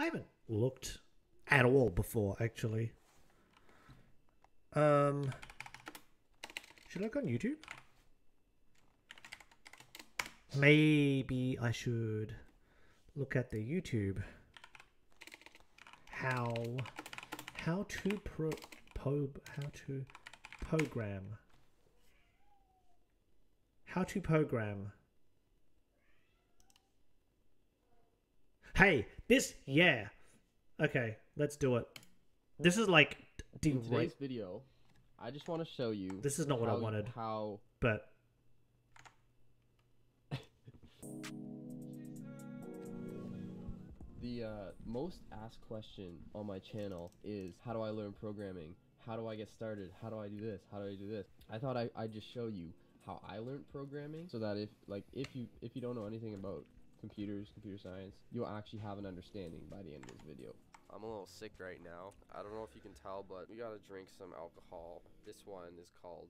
I haven't looked at all before, actually. Um, should I look on YouTube? Maybe I should look at the YouTube. How, how to pro, po, how to program. How to program. Hey, this, yeah. Okay, let's do it. This is like In today's video, I just want to show you. This is not what I wanted. How but the uh, most asked question on my channel is how do I learn programming? How do I get started? How do I do this? How do I do this? I thought I I'd just show you how I learned programming so that if like if you if you don't know anything about computers, computer science, you'll actually have an understanding by the end of this video. I'm a little sick right now. I don't know if you can tell, but we gotta drink some alcohol. This one is called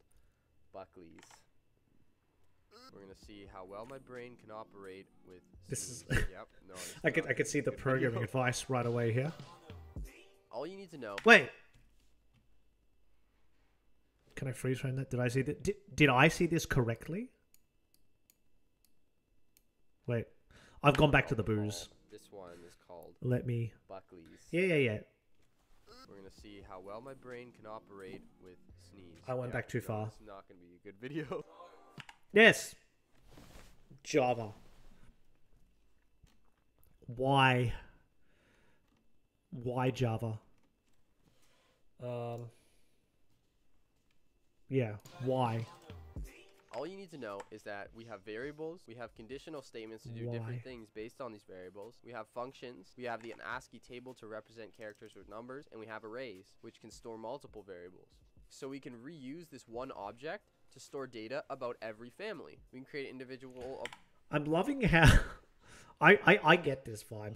Buckley's. We're gonna see how well my brain can operate with. This is- yep. No, I could. I could see the Good programming video. advice right away here. All you need to know. Wait. Can I freeze frame that? Did I see that? Did, did I see this correctly? Wait. I've gone back to the booze. This one is called Let me. Buckley's. Yeah, yeah, yeah. We're gonna see how well my brain can operate with sneeze. I went back too far. Is not gonna be a good video. Yes. Java. Why? Why Java? Um. Yeah. Why? All you need to know is that we have variables, we have conditional statements to do Why? different things based on these variables. We have functions, we have the ASCII table to represent characters with numbers, and we have arrays, which can store multiple variables. So we can reuse this one object to store data about every family. We can create individual I'm loving how I, I I get this vibe.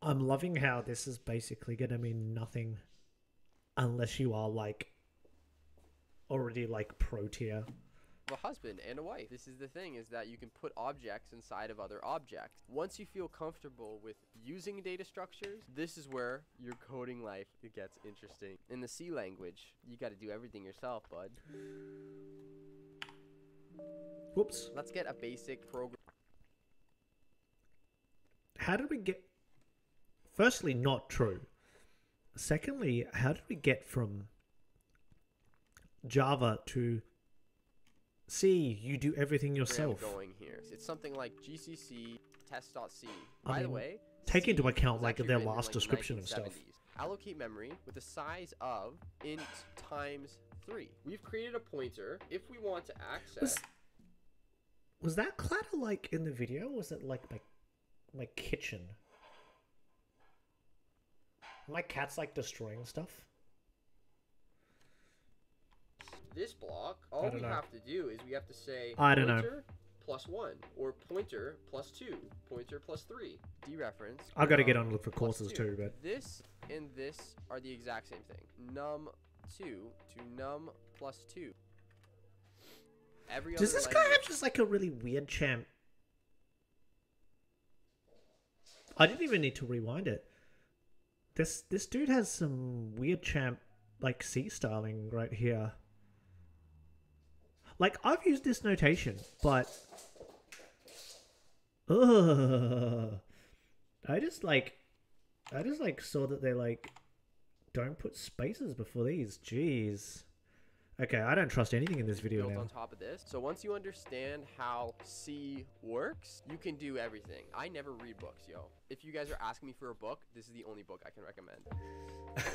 I'm loving how this is basically gonna mean nothing unless you are like already like pro tier. A husband and a wife. This is the thing is that you can put objects inside of other objects. Once you feel comfortable with using data structures, this is where your coding life it gets interesting. In the C language, you got to do everything yourself, bud. Whoops. Let's get a basic program. How did we get Firstly, not true. Secondly, how did we get from Java to C, you do everything yourself? going here. It's something like GCC test.c. I By the way, take into account, like, their last like, description and stuff. Allocate memory with the size of int times 3. We've created a pointer if we want to access Was, was that clatter like in the video? Or was it like my my kitchen? My cat's like destroying stuff. This block, all we know. have to do is we have to say I don't know. pointer plus 1 or pointer plus 2, pointer plus 3. Dereference. I've gotta um, get num on look for courses 2. too, but This and this are the exact same thing. Num 2 to num plus 2. Every does other this guy have just like a really weird champ? I didn't even need to rewind it. This this dude has some weird champ like C styling right here. Like I've used this notation, but Ugh. I just like I just like saw that they like don't put spaces before these. Jeez. Okay, I don't trust anything in this video built now. on top of this. So once you understand how C works, you can do everything. I never read books, yo. If you guys are asking me for a book, this is the only book I can recommend.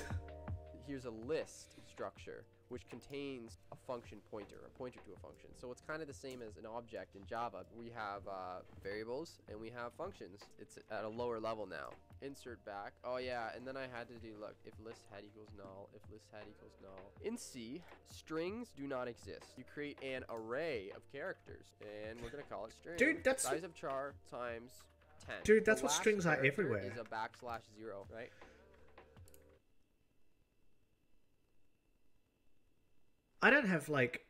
Here's a list structure which contains a function pointer, a pointer to a function. So it's kind of the same as an object in Java. We have uh, variables and we have functions. It's at a lower level now. Insert back. Oh yeah, and then I had to do look if list head equals null, if list head equals null. In C, strings do not exist. You create an array of characters, and we're gonna call it string. Dude, that's- size of char times ten. Dude, that's what strings are everywhere. Is a backslash zero, right? I don't have like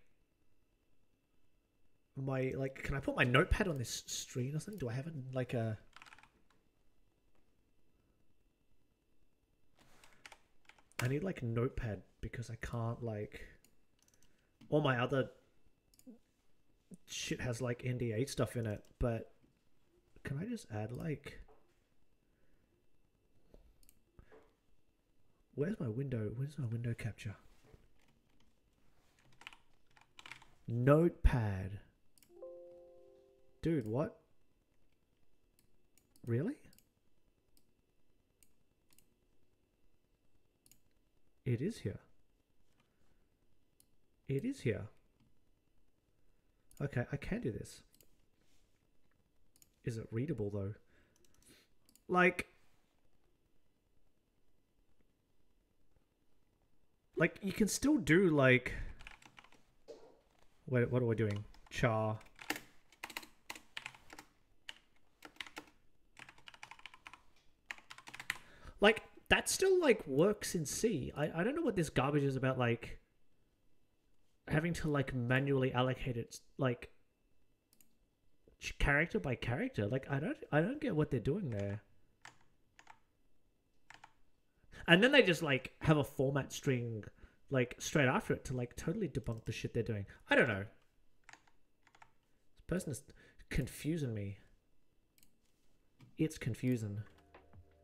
my like. Can I put my notepad on this screen or something? Do I have it like a? I need like a notepad because I can't like all my other shit has like NDA stuff in it, but can I just add like Where's my window? Where's my window capture? Notepad. Dude, what? Really? It is here. It is here. Okay, I can do this. Is it readable though? Like Like you can still do like Wait, what are we doing? Char Like that still like works in C. I, I don't know what this garbage is about like having to like manually allocate it like character by character. Like I don't I don't get what they're doing there. And then they just like have a format string like straight after it to like totally debunk the shit they're doing. I don't know. This person is confusing me. It's confusing.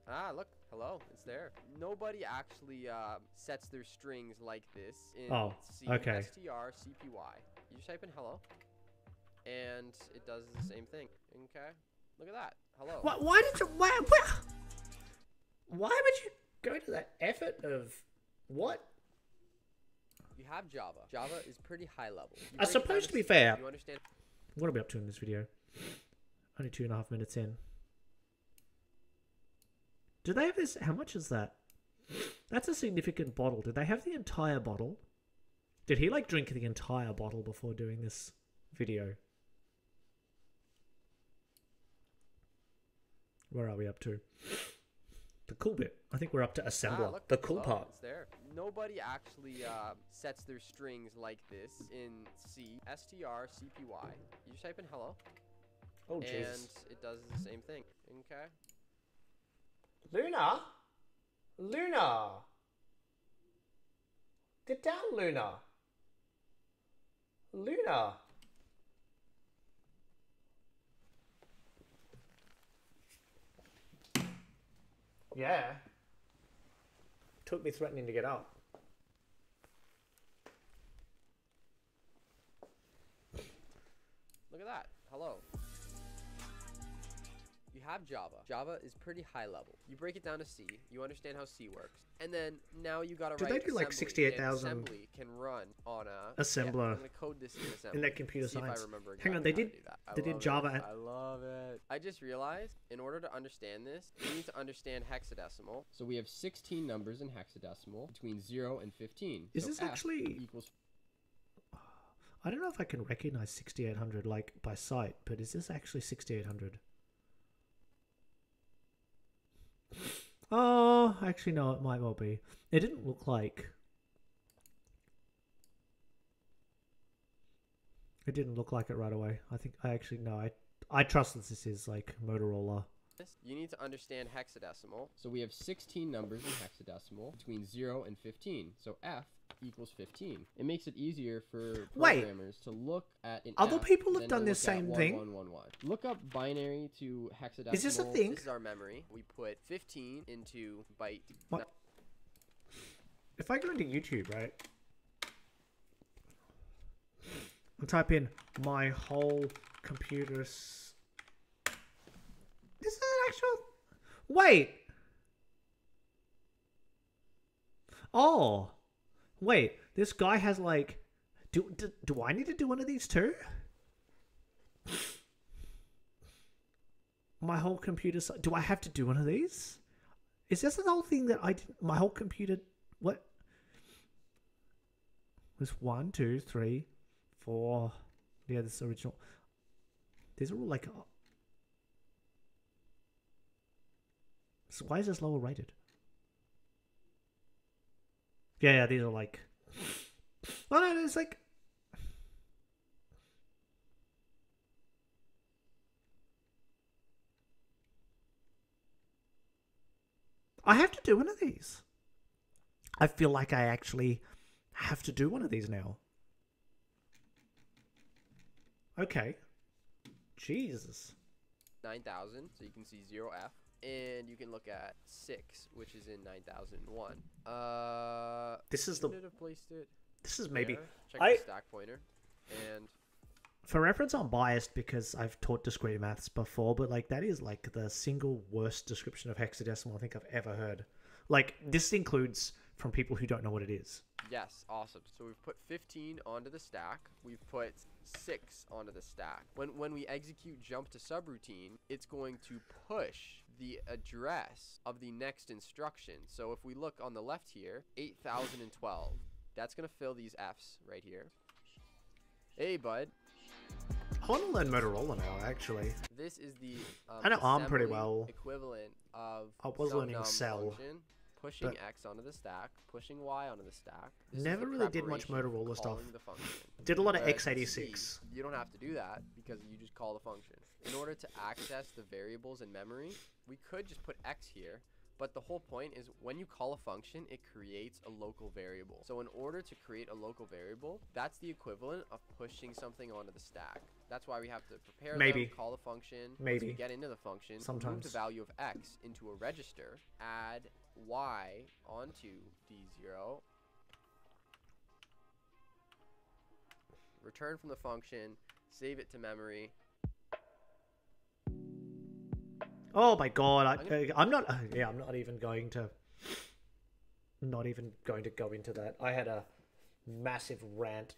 Ah, look, hello, it's there. Nobody actually uh, sets their strings like this in Oh, C, okay. str, cpy. You just type in hello, and it does the same thing. Okay, look at that. Hello. Why, why did you why, why why would you go to that effort of what? You have Java. Java is pretty high level. You I suppose to be fair- You understand? What are we up to in this video? Only two and a half minutes in. Do they have this? How much is that? That's a significant bottle. Did they have the entire bottle? Did he like drink the entire bottle before doing this video? Where are we up to? The cool bit. I think we're up to assembler. Ah, the cool part. It's there. Nobody actually uh, sets their strings like this in C, str, cpy. You just type in hello, Oh and it does the same thing. Okay. Luna? Luna! Get down, Luna! Luna! Yeah. Took me threatening to get out. Look at that. Hello. You have Java. Java is pretty high level. You break it down to C. You understand how C works. And then now you gotta Do write they do, like, 68,000 Assembly can run on a Assembler Yeah, I'm code this in assembly. in that computer See if science. I remember Hang on, they did- do that. I they did Java It. I love it. I just realized in order to understand this, you need to understand hexadecimal. So we have 16 numbers in hexadecimal between 0 and 15. Is So this F actually- equals I don't know if I can recognize 6800 like by sight, but is this actually 6800? Oh, actually no, it might well be. It didn't look like It didn't look like it right away. I think I actually no, I I trust that this is like Motorola. You need to understand hexadecimal. So we have 16 numbers in hexadecimal between 0 and 15. So F equals 15. It makes it easier for Wait. programmers to look at an Other F people have done to this look at same thing? 1111. Look up binary to hexadecimal. Is this a thing? This is our memory. We put 15 into byte. What? If I go into YouTube, right? and type in my whole computer's. This is an actual. Wait. Oh, wait. This guy has like. Do, do do I need to do one of these too? My whole computer. Do I have to do one of these? Is this the whole thing that I did? My whole computer. What? Was one, two, three, four. Yeah, this is original. These are all like. uh, So why is this lower rated? Yeah, yeah, these are like. Oh no, it's like. I have to do one of these. I feel like I actually have to do one of these now. Okay. Jesus. 9000, so you can see 0F. And you can look at 6, which is in 9001. Uh, This is the have placed it this is maybe there? Check I- the stack pointer. And for reference I'm biased because I've taught discrete maths before, but like that is like the single worst description of hexadecimal I think I've ever heard. Like this includes from people who don't know what it is. yes, awesome. So we've put 15 onto the stack. We've put 6 onto the stack. When when we execute jump to subroutine, it's going to push the address of the next instruction. So if we look on the left here, 8012. That's going to fill these Fs right here. Hey, bud. I want to learn Motorola now, actually. This is the um, I know ARM pretty well. equivalent of I was learning Cell, function, pushing but- X onto the stack, pushing Y onto the stack. This Never the really did much Motorola stuff. Did a lot of Whereas in x86. C, You don't have to do that because you just call the function. In order to access the variables in memory, we could just put X here, but the whole point is when you call a function, it creates a local variable. So in order to create a local variable, that's the equivalent of pushing something onto the stack. That's why we have to prepare Maybe. them, call the function, Maybe. get into the function, Sometimes. move the value of X into a register, add Y onto D0, return from the function, save it to memory. Oh my god, I'm I, I'm not. Uh, yeah, I'm not even going to. Not even going to go into that. I had a massive rant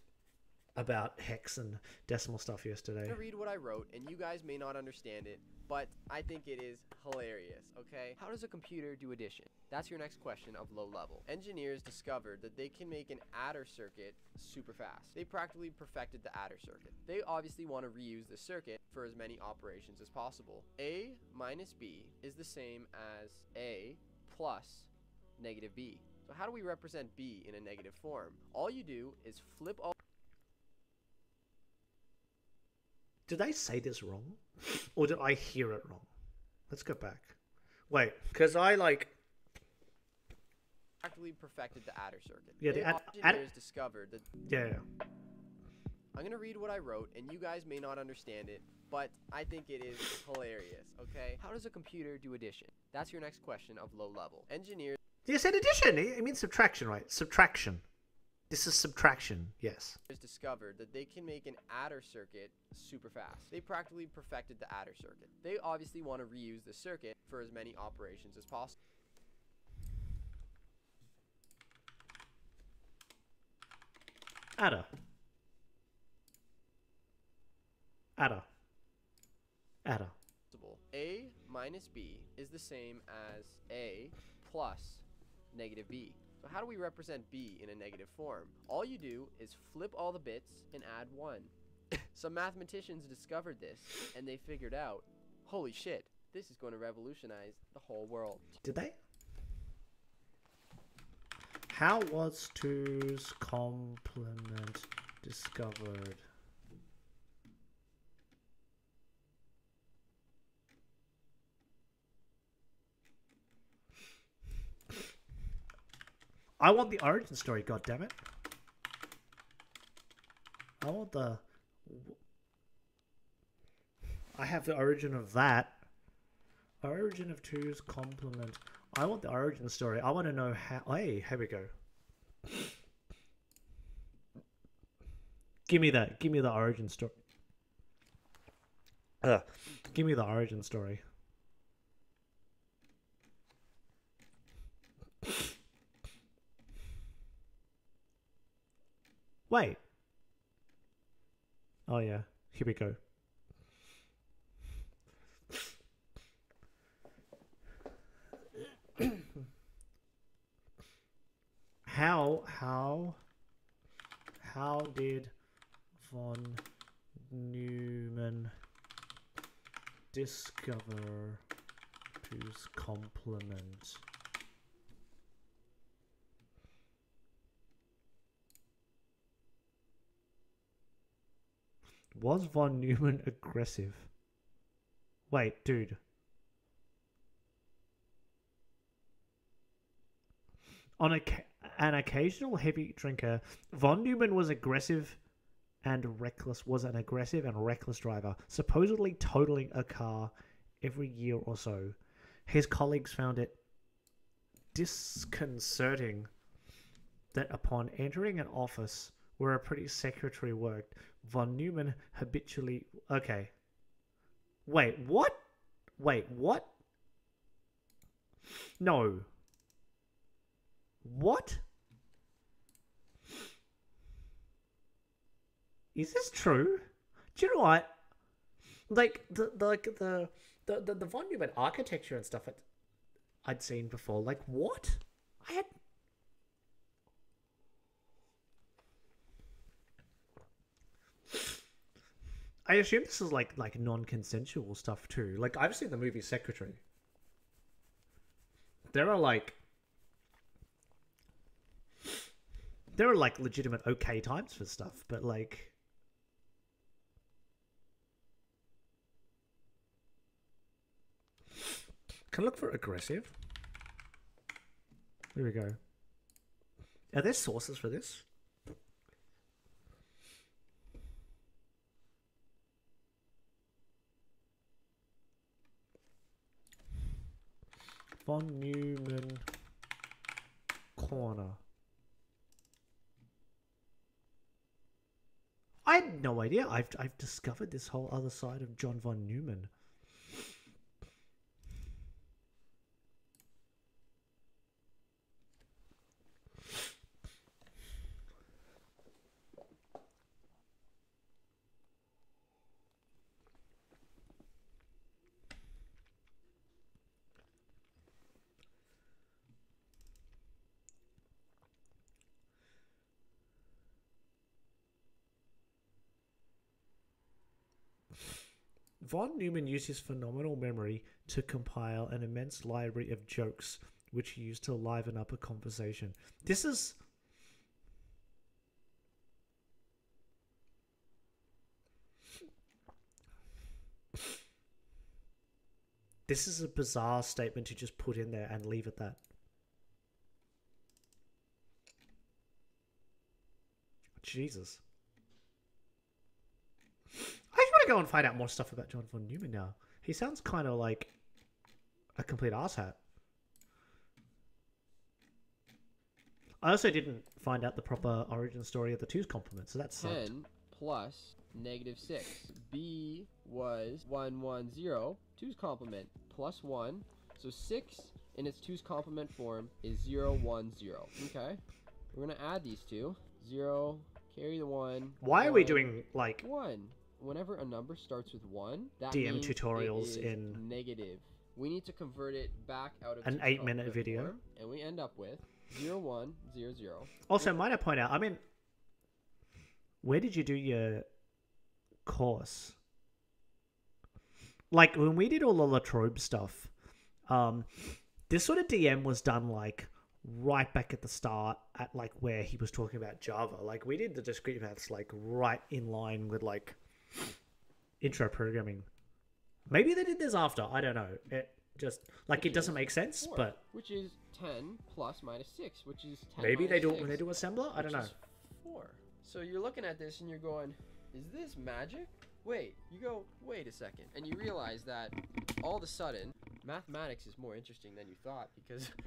about hex and decimal stuff yesterday. I'm gonna read what I wrote, and you guys may not understand it, but I think it is hilarious, okay? How does a computer do addition? That's your next question of low level. Engineers discovered that they can make an adder circuit super fast. They practically perfected the adder circuit. They obviously want to reuse the circuit for as many operations as possible. A minus B is the same as A plus negative B. So how do we represent B in a negative form? All you do is flip all Did I say this wrong, or did I hear it wrong? Let's go back. Wait, because I like. practically perfected the adder circuit. Yeah, the ad- engineers ad- discovered that Yeah, yeah. I'm gonna read what I wrote, and you guys may not understand it, but I think it is hilarious. Okay, how does a computer do addition? That's your next question of low level. Engineers You said addition. It it means subtraction, right? Subtraction. This is subtraction. Yes. discovered that they can make an adder circuit super fast. They practically perfected the adder circuit. They obviously want to reuse the circuit for as many operations as possible. Adder. Adder. Adder. A minus B is the same as A plus negative B. So how do we represent B in a negative form? All you do is flip all the bits and add 1. Some mathematicians discovered this and they figured out, holy shit, this is going to revolutionize the whole world. Did they? How was two's complement discovered? I want the origin story, God damn it! I want the. I have the origin of that. Origin of two's complement. I want the origin story. I want to know how. Hey, here we go. Give me that. Give me the origin story. Uh, give me the origin story. Wait. Oh yeah. Here we go. how how how did von Neumann discover whose complement? Was von Neumann aggressive? Wait, dude. On a an occasional heavy drinker, von Neumann was aggressive and reckless. Was an aggressive and reckless driver, supposedly totaling a car every year or so. His colleagues found it disconcerting that upon entering an office where a pretty secretary worked, von Neumann habitually. Okay. Wait, what? Wait, what? No. What? Is this true? Do you know what? Like the, the like the the the, the von Neumann architecture and stuff I'd, I'd seen before. Like what? I had I assume this is like like non-consensual stuff too. Like I've seen the movie Secretary. There are like there are like legitimate okay times for stuff, but like Can I look for aggressive? Here we go. Are there sources for this? Von Neumann corner. I had no idea. I've I've discovered this whole other side of John von Neumann. Von Neumann used his phenomenal memory to compile an immense library of jokes which he used to liven up a conversation. This is. This is a bizarre statement to just put in there and leave it that. Jesus. I want to go and find out more stuff about John von Neumann now. He sounds kind of like a complete asshat. I also didn't find out the proper origin story of the two's complement, so that's sucked. 10 plus negative 6. B was 1, 1, 0. 2's complement plus 1. So 6 in its 2's complement form is 0, 1, 0. Okay. We're going to add these two. 0, carry the 1. Why are we doing like 1? Whenever a number starts with 1, that DM tutorials in- negative. We need to convert it back out of An eight-minute video. form, and we end up with 0, 1, 0, 0. Also, might I point out? I mean, where did you do your course? Like when we did all the La Trobe stuff, um, this sort of DM was done like right back at the start, at like where he was talking about Java. Like we did the discrete maths like right in line with like intro programming. Maybe they did this after. I don't know. It just like it doesn't make sense, Four, but which is 10 plus minus 6, which is 10 maybe they do it when they do assembler. I don't know. 4. So you're looking at this and you're going, is this magic? Wait, you go, wait a second. And you realize that all of a sudden, mathematics is more interesting than you thought because.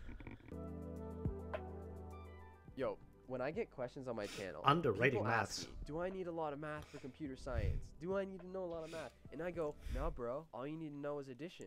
Yo, when I get questions on my channel, Underrating maths. me, Do I need a lot of math for computer science? Do I need to know a lot of math? And I go, no, bro. All you need to know is addition.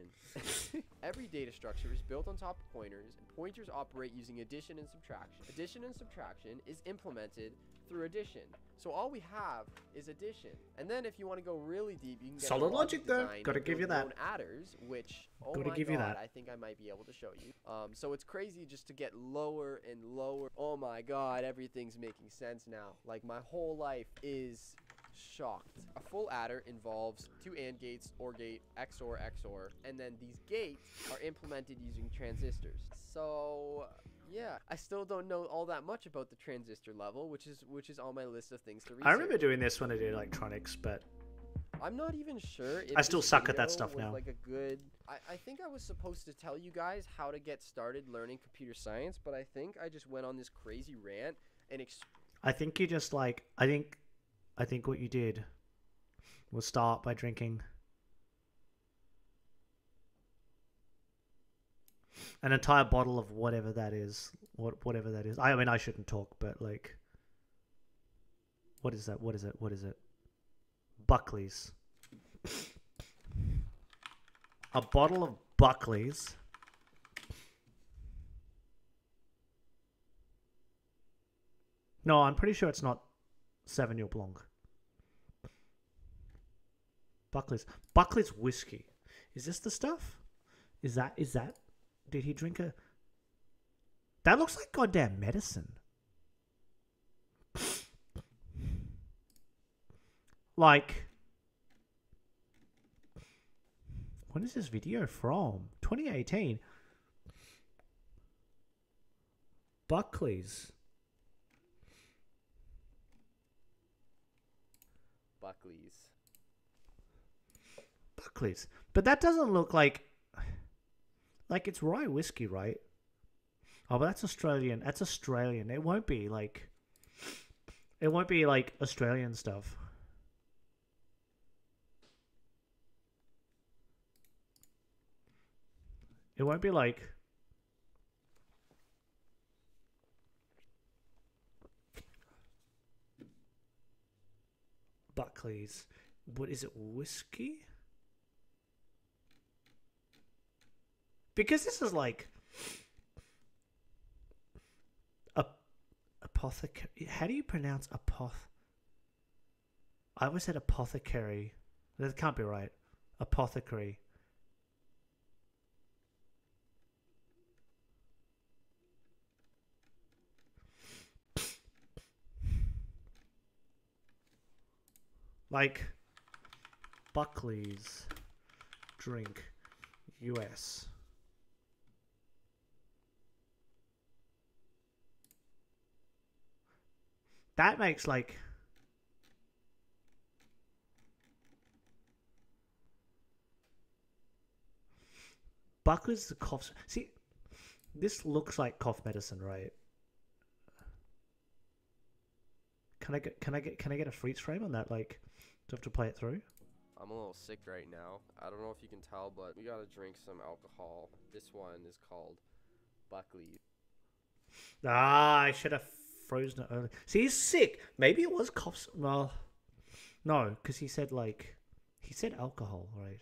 Every data structure is built on top of pointers, and pointers operate using addition and subtraction. Addition and subtraction is implemented through addition. So all we have is addition. And then if you want to go really deep, you can get Solid logic, though. design Gotta give you that. adders, which oh Gotta my give god, you that. I think I might be able to show you. Um, so it's crazy just to get lower and lower. Oh my god, everything's making sense now. Like my whole life is shocked. A full adder involves two AND gates, OR gate, XOR, XOR, and then these gates are implemented using transistors. So yeah, I still don't know all that much about the transistor level, which is which is on my list of things to research. I remember doing this when I did electronics, but I'm not even sure. If I still suck at that stuff now. Like a good. I, I think I was supposed to tell you guys how to get started learning computer science, but I think I just went on this crazy rant and ex- I think you just like I think I think what you did was start by drinking an entire bottle of whatever that is. What whatever that is. I mean I shouldn't talk, but like what is that? What is it? What is it? Buckley's. A bottle of Buckley's. No, I'm pretty sure it's not Sauvignon Blanc. Buckley's Buckley's whiskey. Is this the stuff? Is that is that? Did he drink a? That looks like goddamn medicine. Like, when is this video from? 2018. Buckley's. Buckley's. Buckley's. But that doesn't look like like it's rye whiskey, right? Oh, but that's Australian. That's Australian. It won't be like it won't be like Australian stuff. It won't be like Buckley's. What is it? Whiskey? Because this is like a apothecary. How do you pronounce apoth? I always said apothecary. That can't be right. Apothecary. Like Buckley's drink US. That makes like Buckley's the cough. See, this looks like cough medicine, right? Can I get? Can I get? Can I get a freeze frame on that? Like, do I have to play it through? I'm a little sick right now. I don't know if you can tell, but we gotta drink some alcohol. This one is called Buckley. Ah, I should have frozen early. See, he's sick. Maybe it was coughs. Well, no, because he said like he said alcohol, right?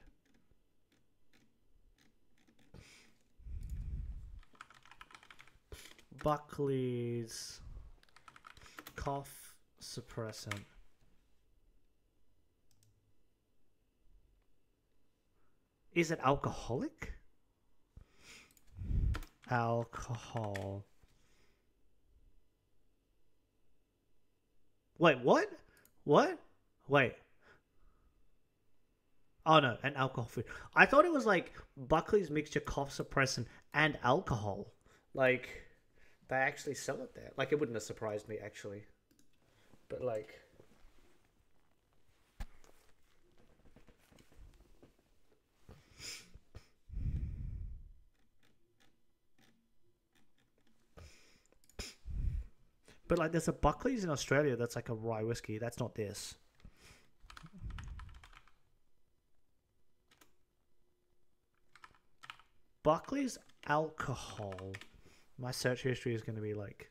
Buckley's cough suppressant. Is it alcoholic? Alcohol. Wait, what? What? Wait. Oh no, an alcohol free. I thought it was like Buckley's mixture cough suppressant and alcohol. Like they actually sell it there. Like it wouldn't have surprised me actually. But like But like there's a Buckley's in Australia that's like a rye whiskey. That's not this. Buckley's alcohol. My search history is going to be like.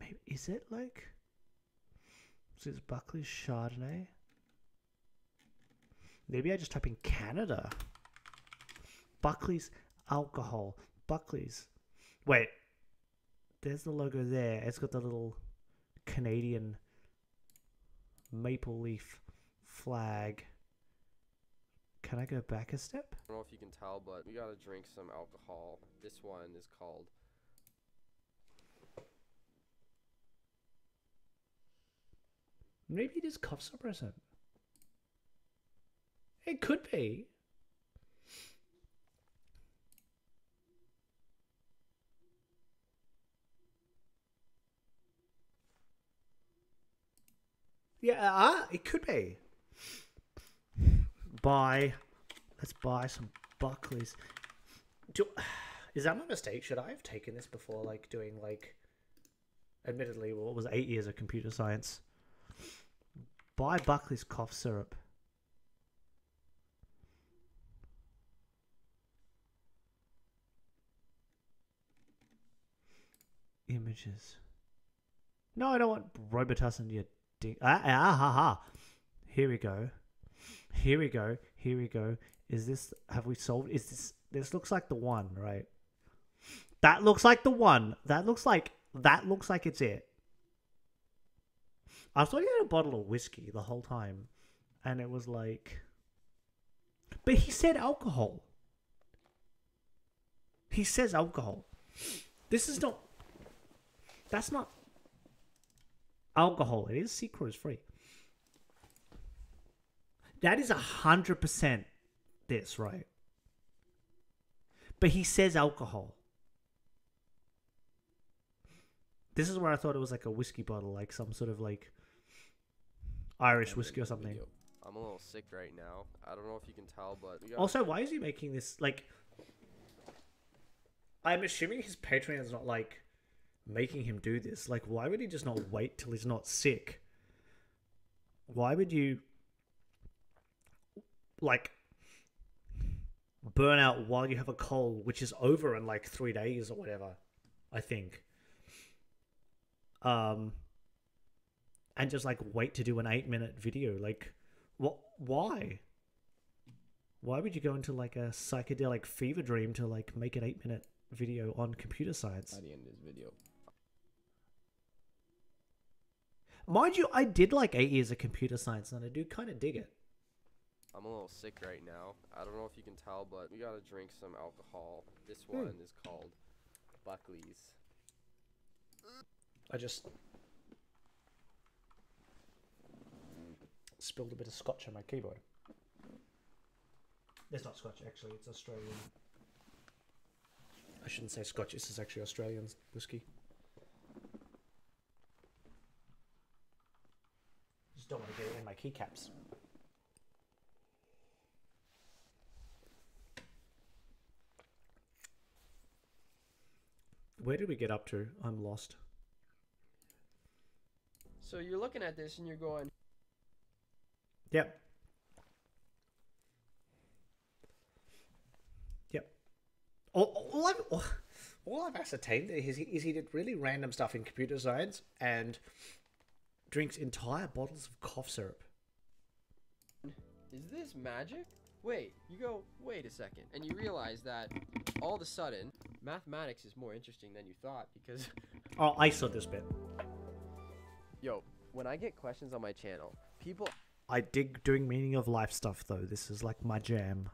Maybe is it like? Is it Buckley's Chardonnay? Maybe I just type in Canada. Buckley's alcohol. Buckley's. Wait. There's the logo there. It's got the little Canadian maple leaf flag. Can I go back a step? I don't know if you can tell, but we gotta drink some alcohol. This one is called Maybe it is cough suppressant. It could be. Yeah, uh, it could be. Buy. Let's buy some Buckleys. Do, is that my mistake? Should I have taken this before, like doing like, admittedly, what was eight years of computer science? Buy Buckley's cough syrup. Images. No, I don't want Robitussin your ding. Ah, ah, ha, ha. Here we go. Here we go. Here we go. Is this? Have we solved? Is this? This looks like the one, right? That looks like the one. That looks like. That looks like it's it. I thought he had a bottle of whiskey the whole time, and it was like. But he said alcohol. He says alcohol. This is not. That's not alcohol. It is sucrose free. That is a hundred percent this, right? But he says alcohol. This is where I thought it was like a whiskey bottle, like some sort of like Irish whiskey or something. I'm a little sick right now. I don't know if you can tell, but Also, why is he making this like? I'm assuming his Patreon is not like making him do this. Like, why would he just not wait till he's not sick? Why would you like burn out while you have a cold, which is over in like three days or whatever? I think. Um, and just like wait to do an eight minute video. Like, what? Why? Why would you go into like a psychedelic fever dream to like make an eight minute video on computer science? by the end of this video. Mind you, I did like eight years of computer science, and I do kind of dig it. I'm a little sick right now. I don't know if you can tell, but we gotta drink some alcohol. This Hmm. one is called Buckley's. I just spilled a bit of scotch on my keyboard. It's not scotch, actually. It's Australian. I shouldn't say scotch. This is actually Australian whiskey. Don't want to get it in my keycaps. Where did we get up to? I'm lost. So you're looking at this and you're going, Yep. Yep. All, all, I've, all, all I've ascertained is he, is he did really random stuff in computer science and drinks entire bottles of cough syrup. is this magic? Wait, you go, wait a second. And you realize that all of a sudden, mathematics is more interesting than you thought because, Oh, I saw this bit. yo, when I get questions on my channel, people I dig doing meaning of life stuff though. This is like my jam.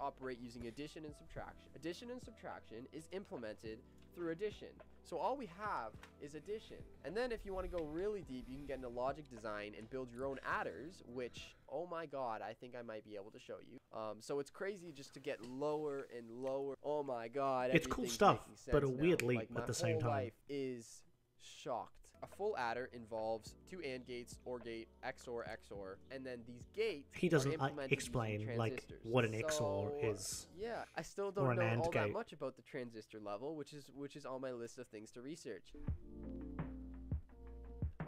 Operate using addition and subtraction. Addition and subtraction is implemented through addition. So all we have is addition. And then if you want to go really deep, you can get into logic design and build your own adders, which, oh my god, I think I might be able to show you. Um, so it's crazy just to get lower and lower. Oh my god, It's cool stuff, but a weird leap Like, at the same time. life is shocked. A full adder involves two AND gates, OR gate, XOR, XOR, and then these gates. He doesn't uh, explain like what an XOR So, is. Yeah, I still don't know all that much about the transistor level, which is which is on my list of things to research.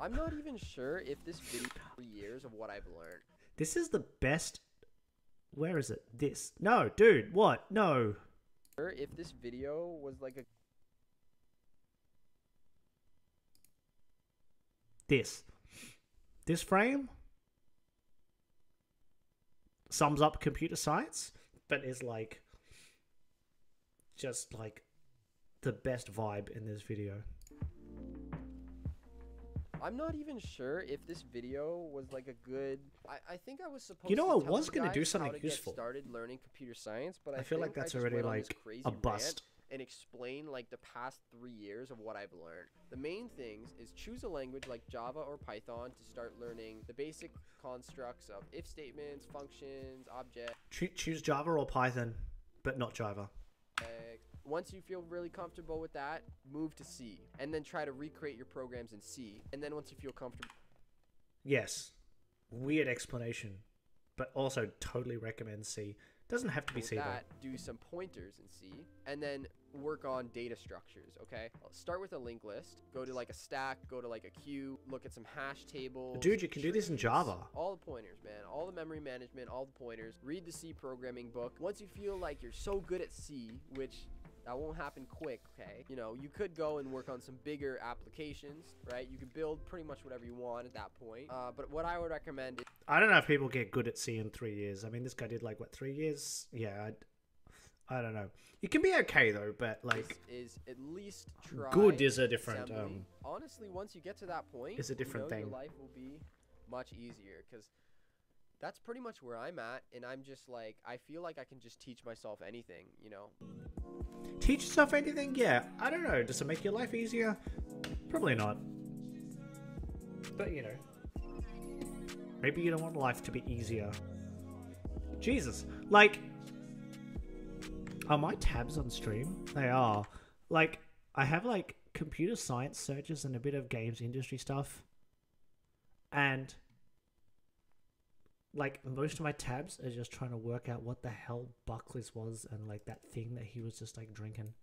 I'm not even sure if this video three years of what I've learned. This is the best. Where is it? This. No, dude. What? No. If this video was like a this. This frame sums up computer science, but is like just like the best vibe in this video. I'm not even sure if this video was like a good. I, I think I was supposed. You know, to I was gonna do something useful. Started learning computer science, but I, I feel like that's already went on this like a rant bust. And explain like the past three years of what I've learned. The main things is choose a language like Java or Python to start learning the basic constructs of if statements, functions, objects. Choose Java or Python, but not Java. Once you feel really comfortable with that, move to C, and then try to recreate your programs in C. And then once you feel comfortable. yes, weird explanation, but also totally recommend C. Doesn't have to be C though. that, do some pointers in C, and then work on data structures. Okay, I'll start with a linked list. Go to like a stack. Go to like a queue. Look at some hash tables. Dude, you can do this in Java. All the pointers, man. All the memory management. All the pointers. Read the C programming book. Once you feel like you're so good at C, which that won't happen quick, okay? You know, you could go and work on some bigger applications, right? You can build pretty much whatever you want at that point. Uh, but what I would recommend is I don't know if people get good at C in three years. I mean, this guy did like what three years? Yeah, I'd, I don't know. You can be okay though, but like is, is at least try good is a different. Um, Honestly, once you get to that point, is a different you know, thing. Your life will be much easier because that's pretty much where I'm at, and I'm just like I feel like I can just teach myself anything, you know. teach yourself anything? Yeah, I don't know. Does it make your life easier? Probably not. But you know, maybe you don't want life to be easier. Jesus, like, are my tabs on stream? They are. Like, I have like computer science searches and a bit of games industry stuff, and like most of my tabs are just trying to work out what the hell Buckley's was and like that thing that he was just like drinking.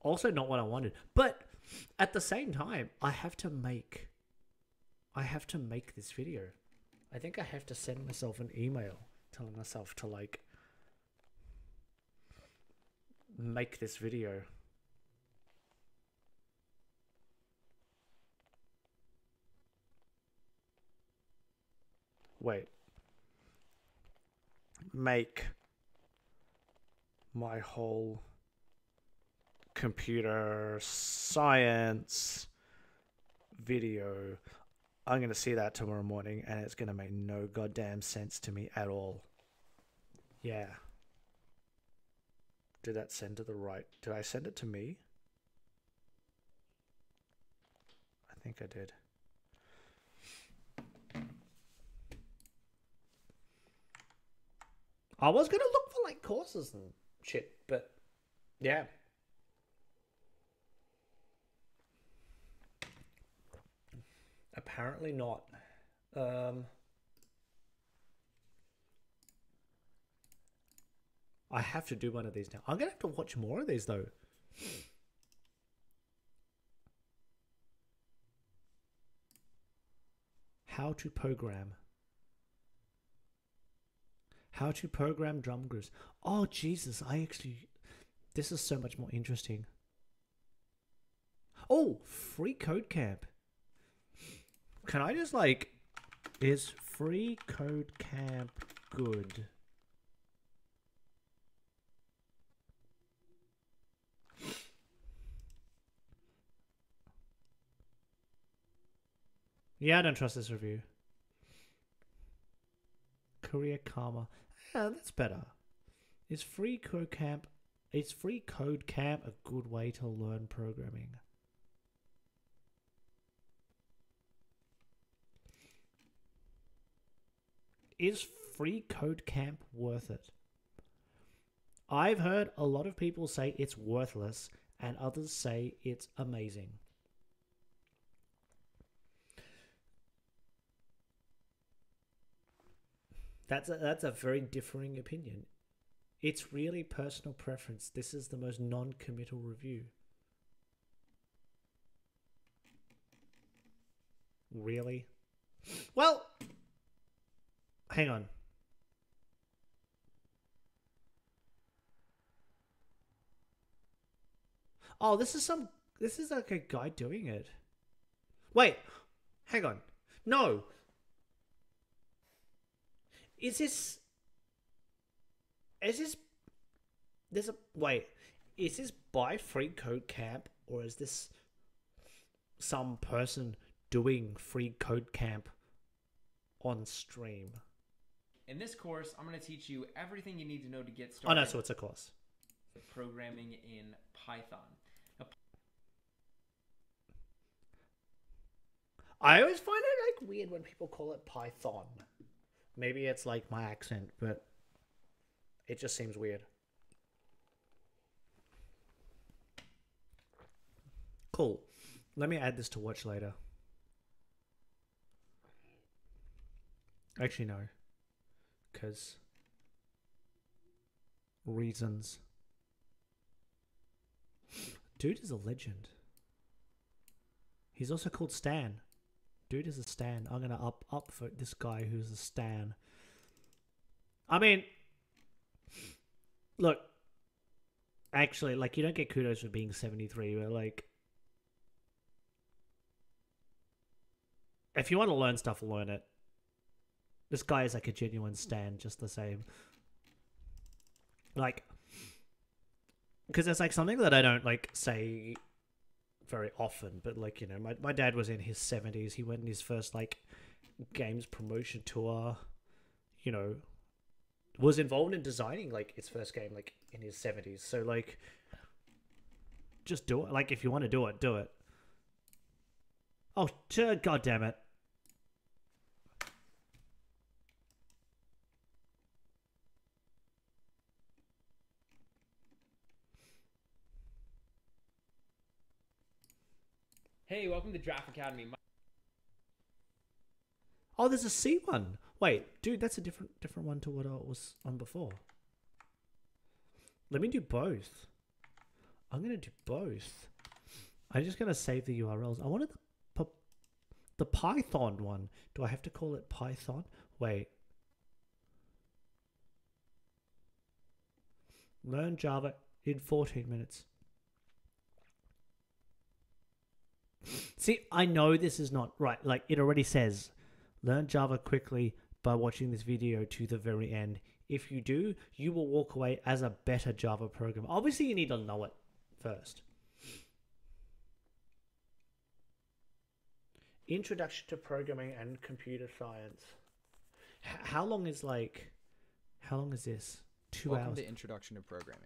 Also not what I wanted. But at the same time, I have to make I have to make this video. I think I have to send myself an email telling myself to like make this video. Wait. Make my whole computer science video. I'm going to see that tomorrow morning and it's going to make no goddamn sense to me at all. Yeah. Did that send to the right? Did I send it to me? I think I did. I was gonna look for like courses and shit, but yeah. Apparently not. Um, I have to do one of these now. I'm gonna have to watch more of these though. How to program. How to program drum grooves. Oh Jesus, I actually this is so much more interesting. Oh, free code camp. Can I just like is free code camp good? Yeah, I don't trust this review. Career Karma. Yeah, that's better. Is free code camp is free code camp a good way to learn programming? Is free code camp worth it? I've heard a lot of people say it's worthless and others say it's amazing. That's a, that's a very differing opinion. It's really personal preference. This is the most non-committal review. Really? Well, hang on. Oh, this is some. This is like a guy doing it. Wait, hang on. No. Is this. Is this. There's a. Wait. Is this by Free Code Camp or is this some person doing Free Code Camp on stream? In this course, I'm going to teach you everything you need to know to get started Oh no, so it's a course. programming in Python. I always find it like weird when people call it Python. Maybe it's like my accent, but it just seems weird. Cool. Let me add this to watch later. Actually, no. Because reasons. Dude is a legend. He's also called Stan. Dude is a Stan. I'm gonna up up for this guy who's a Stan. I mean, look. Actually, like you don't get kudos for being 73, but like, if you want to learn stuff, learn it. This guy is like a genuine Stan, just the same. Like, because it's like something that I don't like say very often, but like you know, my my dad was in his seventies. He went in his first like games promotion tour. You know, was involved in designing like his first game like in his seventies. So like, just do it. Like if you want to do it, do it. Oh, god damn it! Hey, welcome to Giraffe Academy. My- Oh, there's a C one. Wait, dude, that's a different different one to what I was on before. Let me do both. I'm gonna do both. I'm just gonna save the URLs. I wanted the the Python one. Do I have to call it Python? Wait. Learn Java in 14 minutes. See, I know this is not right. Like it already says, learn Java quickly by watching this video to the very end. If you do, you will walk away as a better Java programmer. Obviously, you need to know it first. Introduction to Programming and Computer Science. H- how long is like? How long is this? Two Welcome hours. to Introduction to Programming.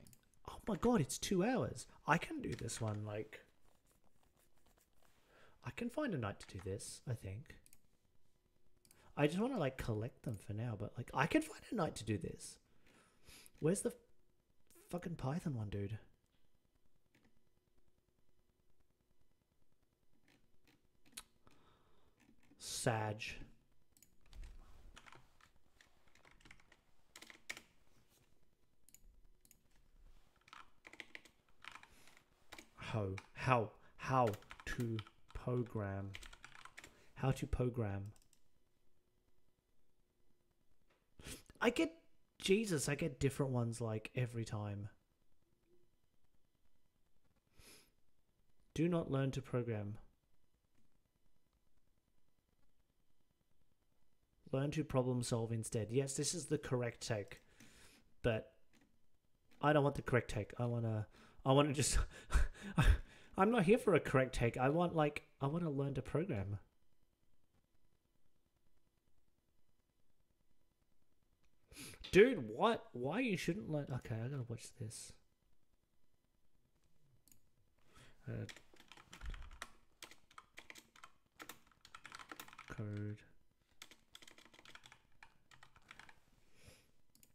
Oh my god, it's two hours. I can do this one like. I can find a night to do this, I think. I just want to like collect them for now, but like I can find a night to do this. Where's the fucking Python one, dude? Sag. How how how to program how to program I get Jesus, I get different ones like every time. Do not learn to program. Learn to problem solve instead. Yes, this is the correct take. But I don't want the correct take. I want to I want to just I'm not here for a correct take. I want like I want to learn to program. Dude, what? Why you shouldn't learn? Okay, I gotta watch this. Uh, code.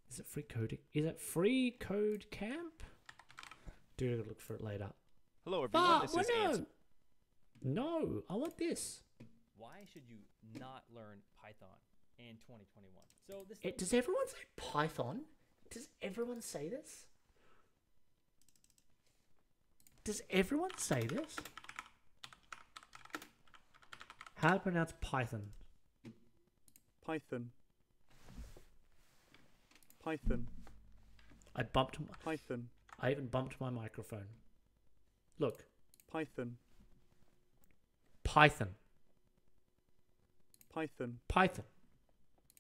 Is it free coding? Is it free code camp? Dude, I gotta look for it later. Hello everyone, Ah, this well, is no. Answer. No, I want this. Why should you not learn Python in 2021? So this It, does everyone say Python? Does everyone say this? Does everyone say this? How to pronounce Python? Python. Python. I bumped. My, Python. I even bumped my microphone. Look, Python. Python, Python. Python,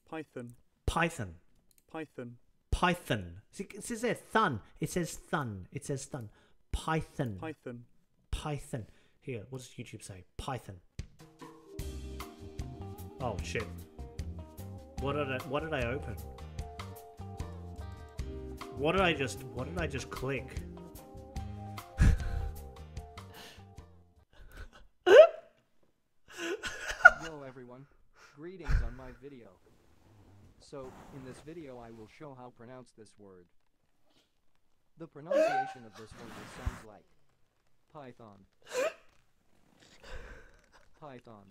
Python. Python, Python. Python. See, It says there thun. It says thun. It says thun. Python. Python. Python. Here, what does YouTube say? Python. Oh shit. What did I what did I open? What did I just what did I just click? Video. So, in this video I will show how pronounce this word. The pronunciation of this word sounds like Python. Python.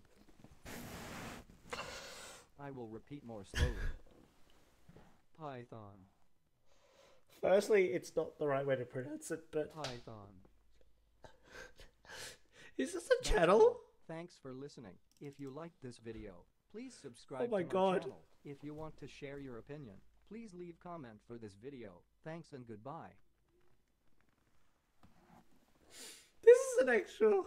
I will repeat more slowly. Python. Firstly, it's not the right way to pronounce it, but Python. is this a channel? Thanks for listening. If you liked this video, please oh subscribe my to God. my channel. If you want to share your opinion, please leave comment for this video. Thanks and goodbye. This is an actual.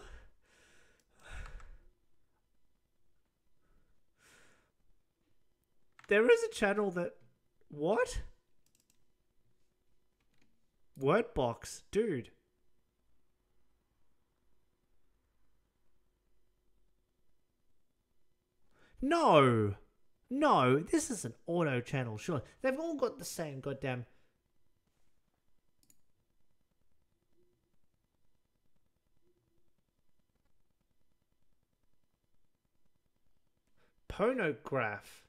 There is a channel that. What? Wordbox, dude. No! No, this is an auto channel, sure. They've all got the same goddamn. Ponograph.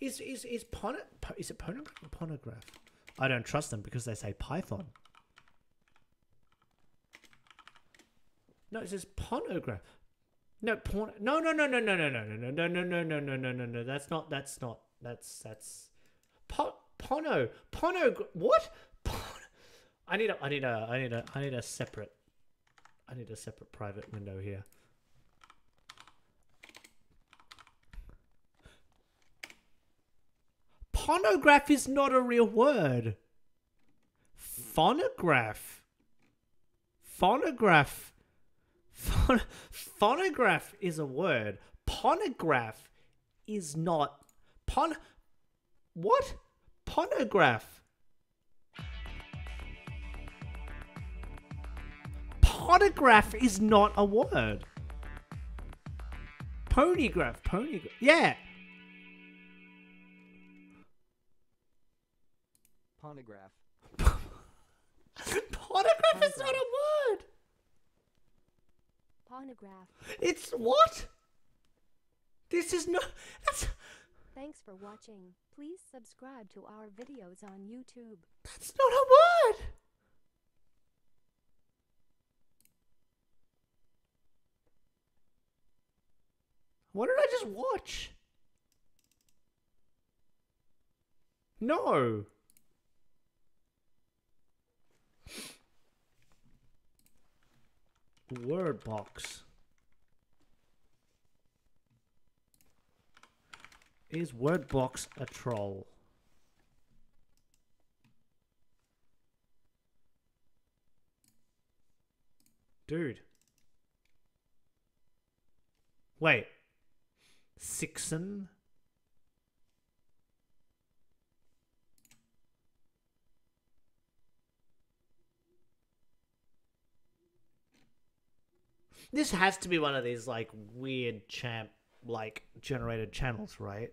Is is is pono, is it ponograph or ponograph? I don't trust them because they say Python. No, it says ponograph. No, porn. No, no, no, no, no, no, no, no, no, no, no, no, no, no, no, no. That's not. That's not. That's that's. Po, pono. Pono. What? I need a. I need a. I need a. I need a separate. I need a separate private window here. Ponograph is not a real word. Phonograph. Phonograph. Phon- phonograph is a word. Ponograph is not. Pon. What? Ponograph. Ponograph is not a word. Ponygraph. Ponygraph. Yeah. Ponograph. Ponograph is not a word. Pornograph. It's what? This is not. That's Thanks for watching. Please subscribe to our videos on YouTube. that's not a word. What did I just watch? No. Word box. Is word box a troll? Dude. Wait. Sixon? This has to be one of these like weird champ like generated channels, right?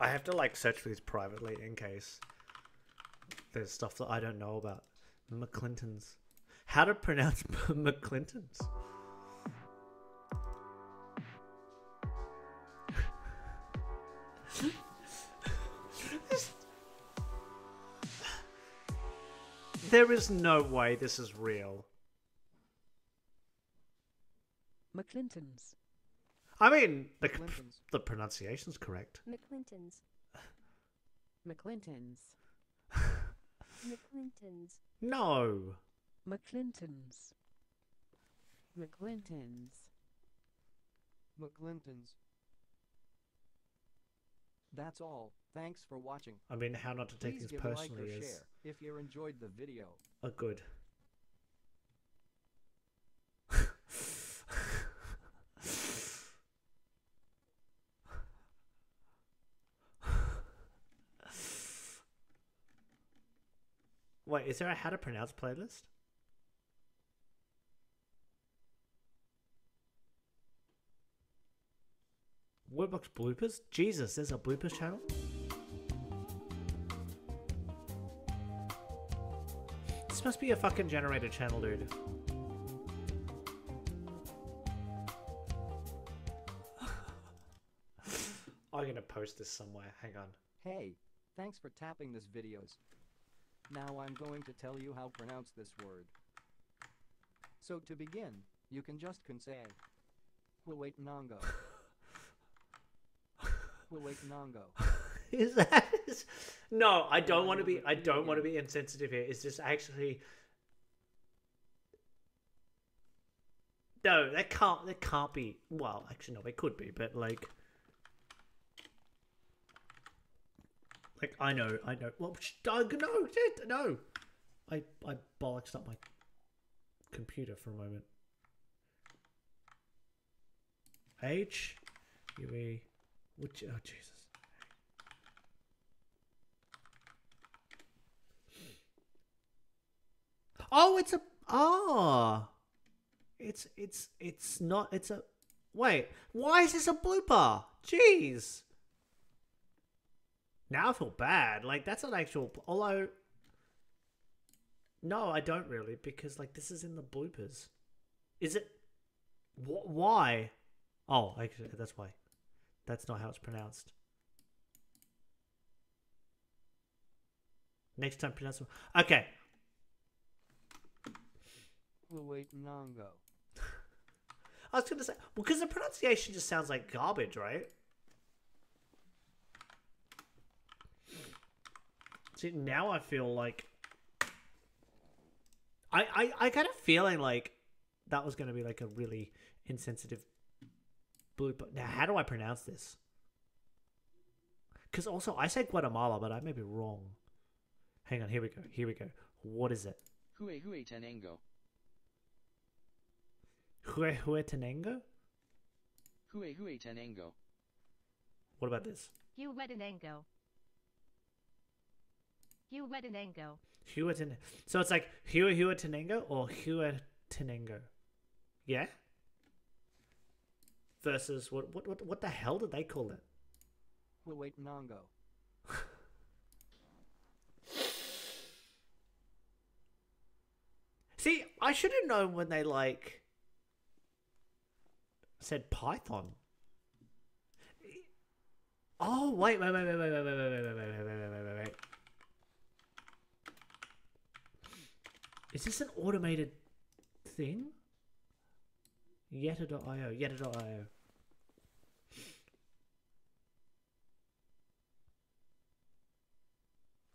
I have to like search these privately in case there's stuff that I don't know about. McClinton's. How to pronounce McClinton's? There is no way this is real. McClinton's. I mean, the, Clintons. the pronunciation's correct. McClinton's. McClinton's. McClinton's. No. McClinton's. McClinton's. McClinton's. That's all. Thanks for watching. I mean, how not to take Please this give a like or personally is share if you enjoyed the video. a good. Wait, is there a how to pronounce playlist? Wordbox bloopers? Jesus, there's a bloopers channel? Must be a fucking generator channel, dude. I'm gonna post this somewhere. Hang on. Hey, thanks for tapping this videos. Now I'm going to tell you how to pronounce this word. So to begin, you can just can say Nango. Nango. Is that? Is... No, I don't want to be. I don't want to be insensitive here. It's just actually. No, that can't. That can't be. Well, actually, no, it could be, but like. Like I know, I know. Well, Doug, no, no. I I bollocks up my computer for a moment. H, U E, which oh Jesus. Oh, it's a ah. It's it's it's not. It's a wait. Why is this a blooper? Jeez. Now I feel bad. Like that's an actual. Although, no, I don't really because like this is in the bloopers. Is it? Wh- why? Oh, actually, that's why. That's not how it's pronounced. Next time, pronounce. Okay. Nango. I was gonna say well, because the pronunciation just sounds like garbage, right? See, now I feel like I I I got a feeling like that was gonna be like a really insensitive blooper. Now, how do I pronounce this? Because also I said Guatemala, but I may be wrong. Hang on, here we go. Here we go. What is it? Hue Hue Tenengo. Hue Hue Tenengo? Hue Hue Tenengo. What about this? Huetenango. Huetenango. Huetenango. So it's like Hua Hua Tenengo or Hua Tenengo. Yeah? Versus what what what what the hell did they call it? Nango. See, I should have known when they like said Python. Oh wait, wait, wait, wait, wait, wait, wait, wait, wait, wait, wait, wait, wait, wait. Is this an automated thing? Yeta.io, Yeta.io.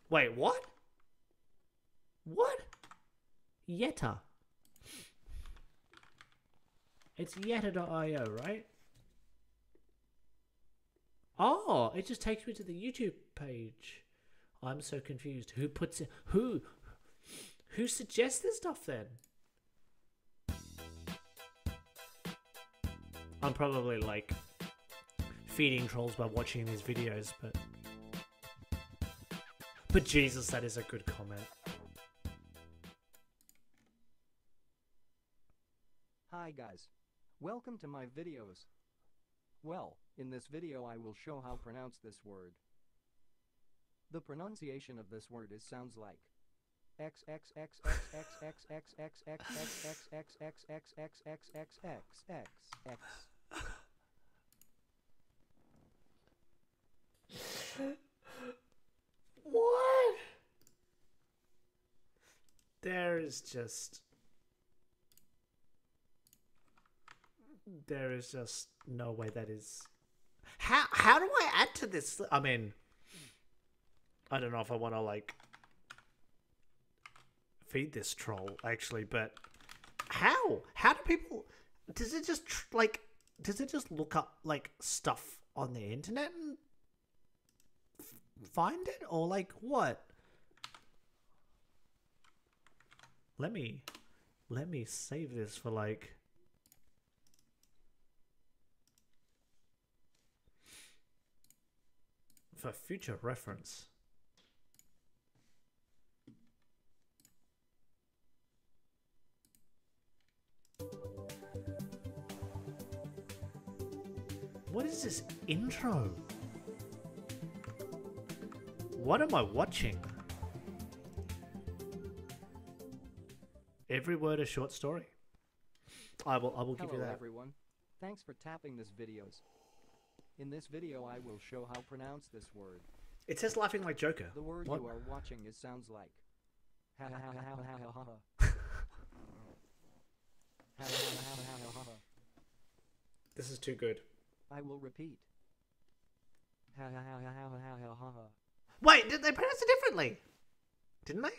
Wait, what? What? Yeta. It's Yeta.io, right? Oh, it just takes me to the YouTube page. I'm so confused. Who puts it? Who? Who suggests this stuff then? I'm probably like feeding trolls by watching these videos, but but Jesus, that is a good comment. Hi guys. Welcome to my videos. Well, in this video I will show how pronounce this word. The pronunciation of this word is sounds like X X X X X X X X X X X X X X X X X X X. What? There is just. There is just no way that is. How how do I add to this? I mean, I don't know if I want to like feed this troll actually, but how? How do people? Does it just like? Does it just look up like stuff on the internet and find it, or like what? Let me, let me save this for like. For future reference. What is this intro? What am I watching? Every word a short story. I will I will give Hello you that. everyone. Thanks for tapping this videos. In this video I will show how pronounce this word. It says laughing like Joker. The word what? you are watching it sounds like. This is too good. I will repeat. Wait, did they pronounce it differently? Didn't they?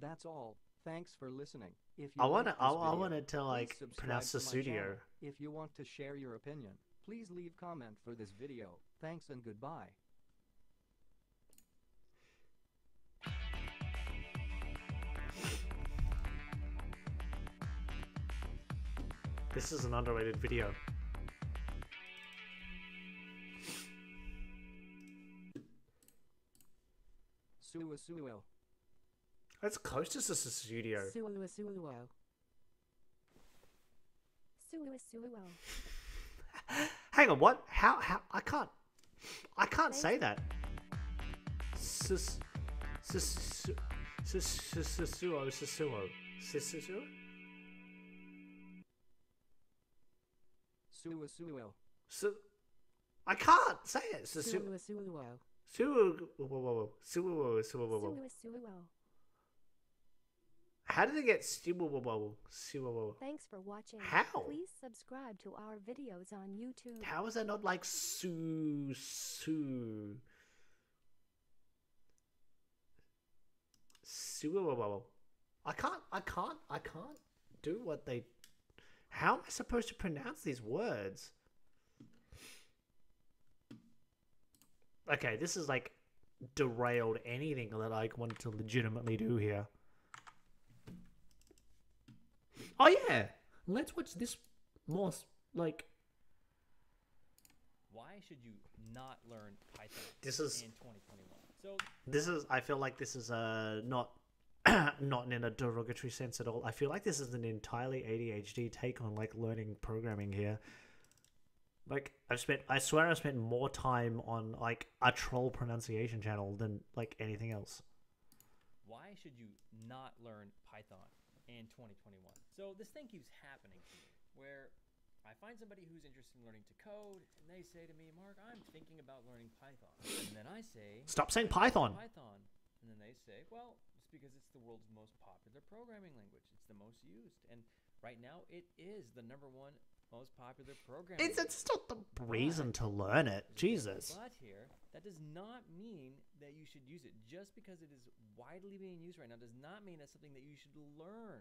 That's all. Thanks for listening. If you I want wanna- I- I wanted to, like, pronounce the studio. If you want to share your opinion, please leave comment for this video. Thanks and goodbye. This is an underrated video. Suwa suwa. That's close to the studio. Suo suo. Suo suo. Hang on, what? How? How? I can't. I can't say that. Sus. Sus. Sus. Sus. Susuo. Susuo. Susuo. Suwa suwa. Su. I can't say it. Susu. Suo suo. Suo. Whoa, whoa, whoa. Suo. Suo. Whoa, whoa. Suo suo. How did it get Suo? Whoa, whoa. Suo. Whoa. Thanks for watching. How? Please subscribe to our videos on YouTube. How is that not like Su Su? Su whoa, whoa, whoa. I can't I can't I can't do what they How am I supposed to pronounce these words? Okay, this is like derailed anything that I wanted to legitimately do here. Oh yeah. Let's watch this more like Why should you not learn Python This is- in 2021? So this is i feel like this is uh not not in a derogatory sense at all i feel like this is an entirely adhd take on like learning programming here like i've spent i swear i've spent more time on like a troll pronunciation channel than like anything else why should you not learn Python in 2021? So this thing keeps happening to me where I find somebody who's interested in learning to code and they say to me, Mark, I'm thinking about learning Python. And then I say, stop saying python Python. And then they say, well, it's because it's the world's most popular programming language. It's the most used. And right now, it is the number one most popular programming it's, it's not the reason to learn it There's a big jesus But here, that does not mean that you should use it. Just because it is widely being used right now does not mean that's something that you should learn.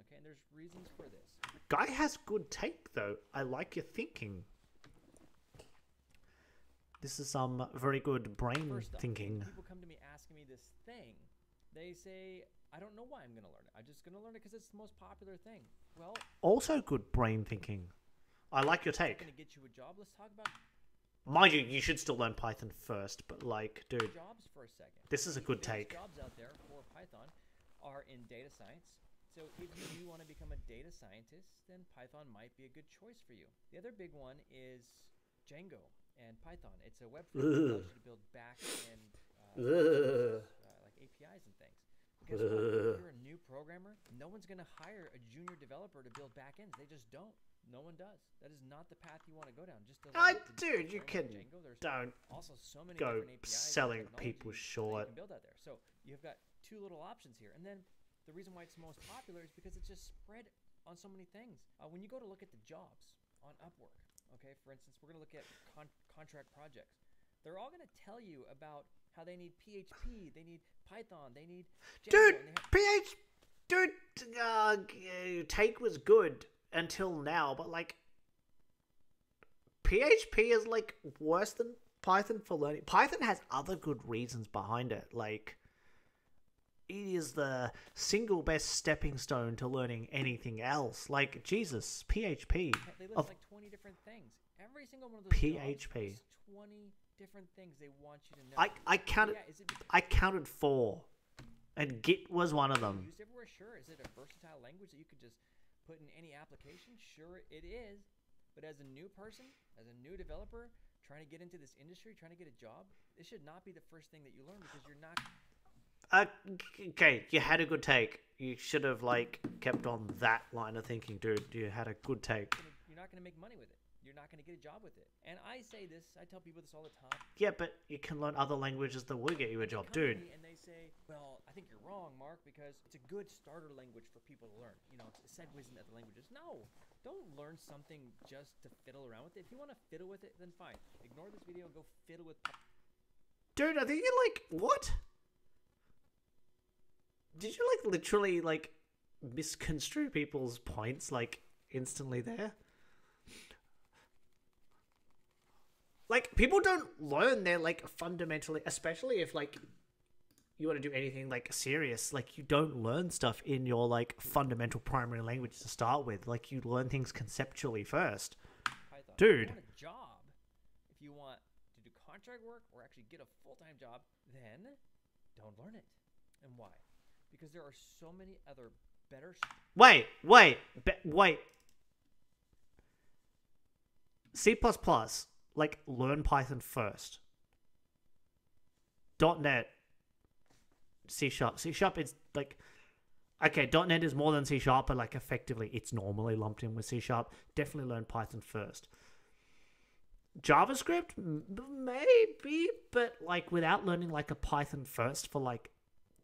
Okay, and there's reasons for this. guy has good take though i like your thinking this is some very good brain First thinking people come to me asking me this thing, they say, I don't know why I'm going to learn it. I'm just going to learn it because it's the most popular thing. Well, also good brain thinking i like your take get you a job. Let's talk about Mind you, you should still learn Python first, but like, dude, jobs for a second. this is a good take. Jobs out there for Python are in data science. So if you do want to become a data scientist, then Python might be a good choice for you. The other big one is Django and Python. It's a web framework that allows you to build back end uh, uh, like APIs and things. What? If you're a new programmer, no one's going to hire a junior developer to build backends. They just don't. No one does. That is not the path you want to go down. Just to I, dude, you can Django. Don't also so many go different APIs and selling people short. You build out there. So you've got two little options here, and then the reason why it's most popular is because it's just spread on so many things. Uh, when you go to look at the jobs on Upwork, okay, for instance, we're going to look at con- contract projects. They're all going to tell you about how they need PHP, they need Python, they need Django, dude, and they have- PH, dude, uh, take was good until now, but like, PHP is like worse than Python for learning. Python has other good reasons behind it, like. It is the single best stepping stone to learning anything else. Like Jesus, PHP. They list Of like 20 different things. Every single one of those PHP. 20 different things they want you to know. I I counted Yeah, it I counted four, and Git was one of them. used everywhere? Sure. Is it a versatile language that you could just put in any application? Sure, it is. But as a new person, as a new developer, trying to get into this industry, trying to get a job, this should not be the first thing that you learn because you're not. Uh, okay, you had a good take. You should have like kept on that line of thinking, dude. You had a good take. You're not going to make money with it. You're not going to get a job with it. And I say this, I tell people this all the time. Yeah, but you can learn other languages that will get you a job, dude. And they say, well, I think you're wrong, Mark, because it's a good starter language for people to learn. You know, it segues into other languages. No, don't learn something just to fiddle around with it. If you want to fiddle with it, then fine. Ignore this video and go fiddle with. Dude, I think you like what? Did you like literally like misconstrue people's points like instantly there? Like people don't learn their like fundamentally, especially if like you want to do anything like serious. Like you don't learn stuff in your like fundamental primary language to start with. Like you learn things conceptually first. Python. Dude. If you want a job, if you want to do contract work or actually get a full time job, then don't learn it. And why? Because there are so many other better. Wait, wait, be- wait. C++, like learn Python first. .NET, C Sharp. C Sharp is like, okay, .NET is more than C Sharp, but like effectively it's normally lumped in with C Sharp. Definitely learn Python first. JavaScript, maybe, but like without learning like a Python first for like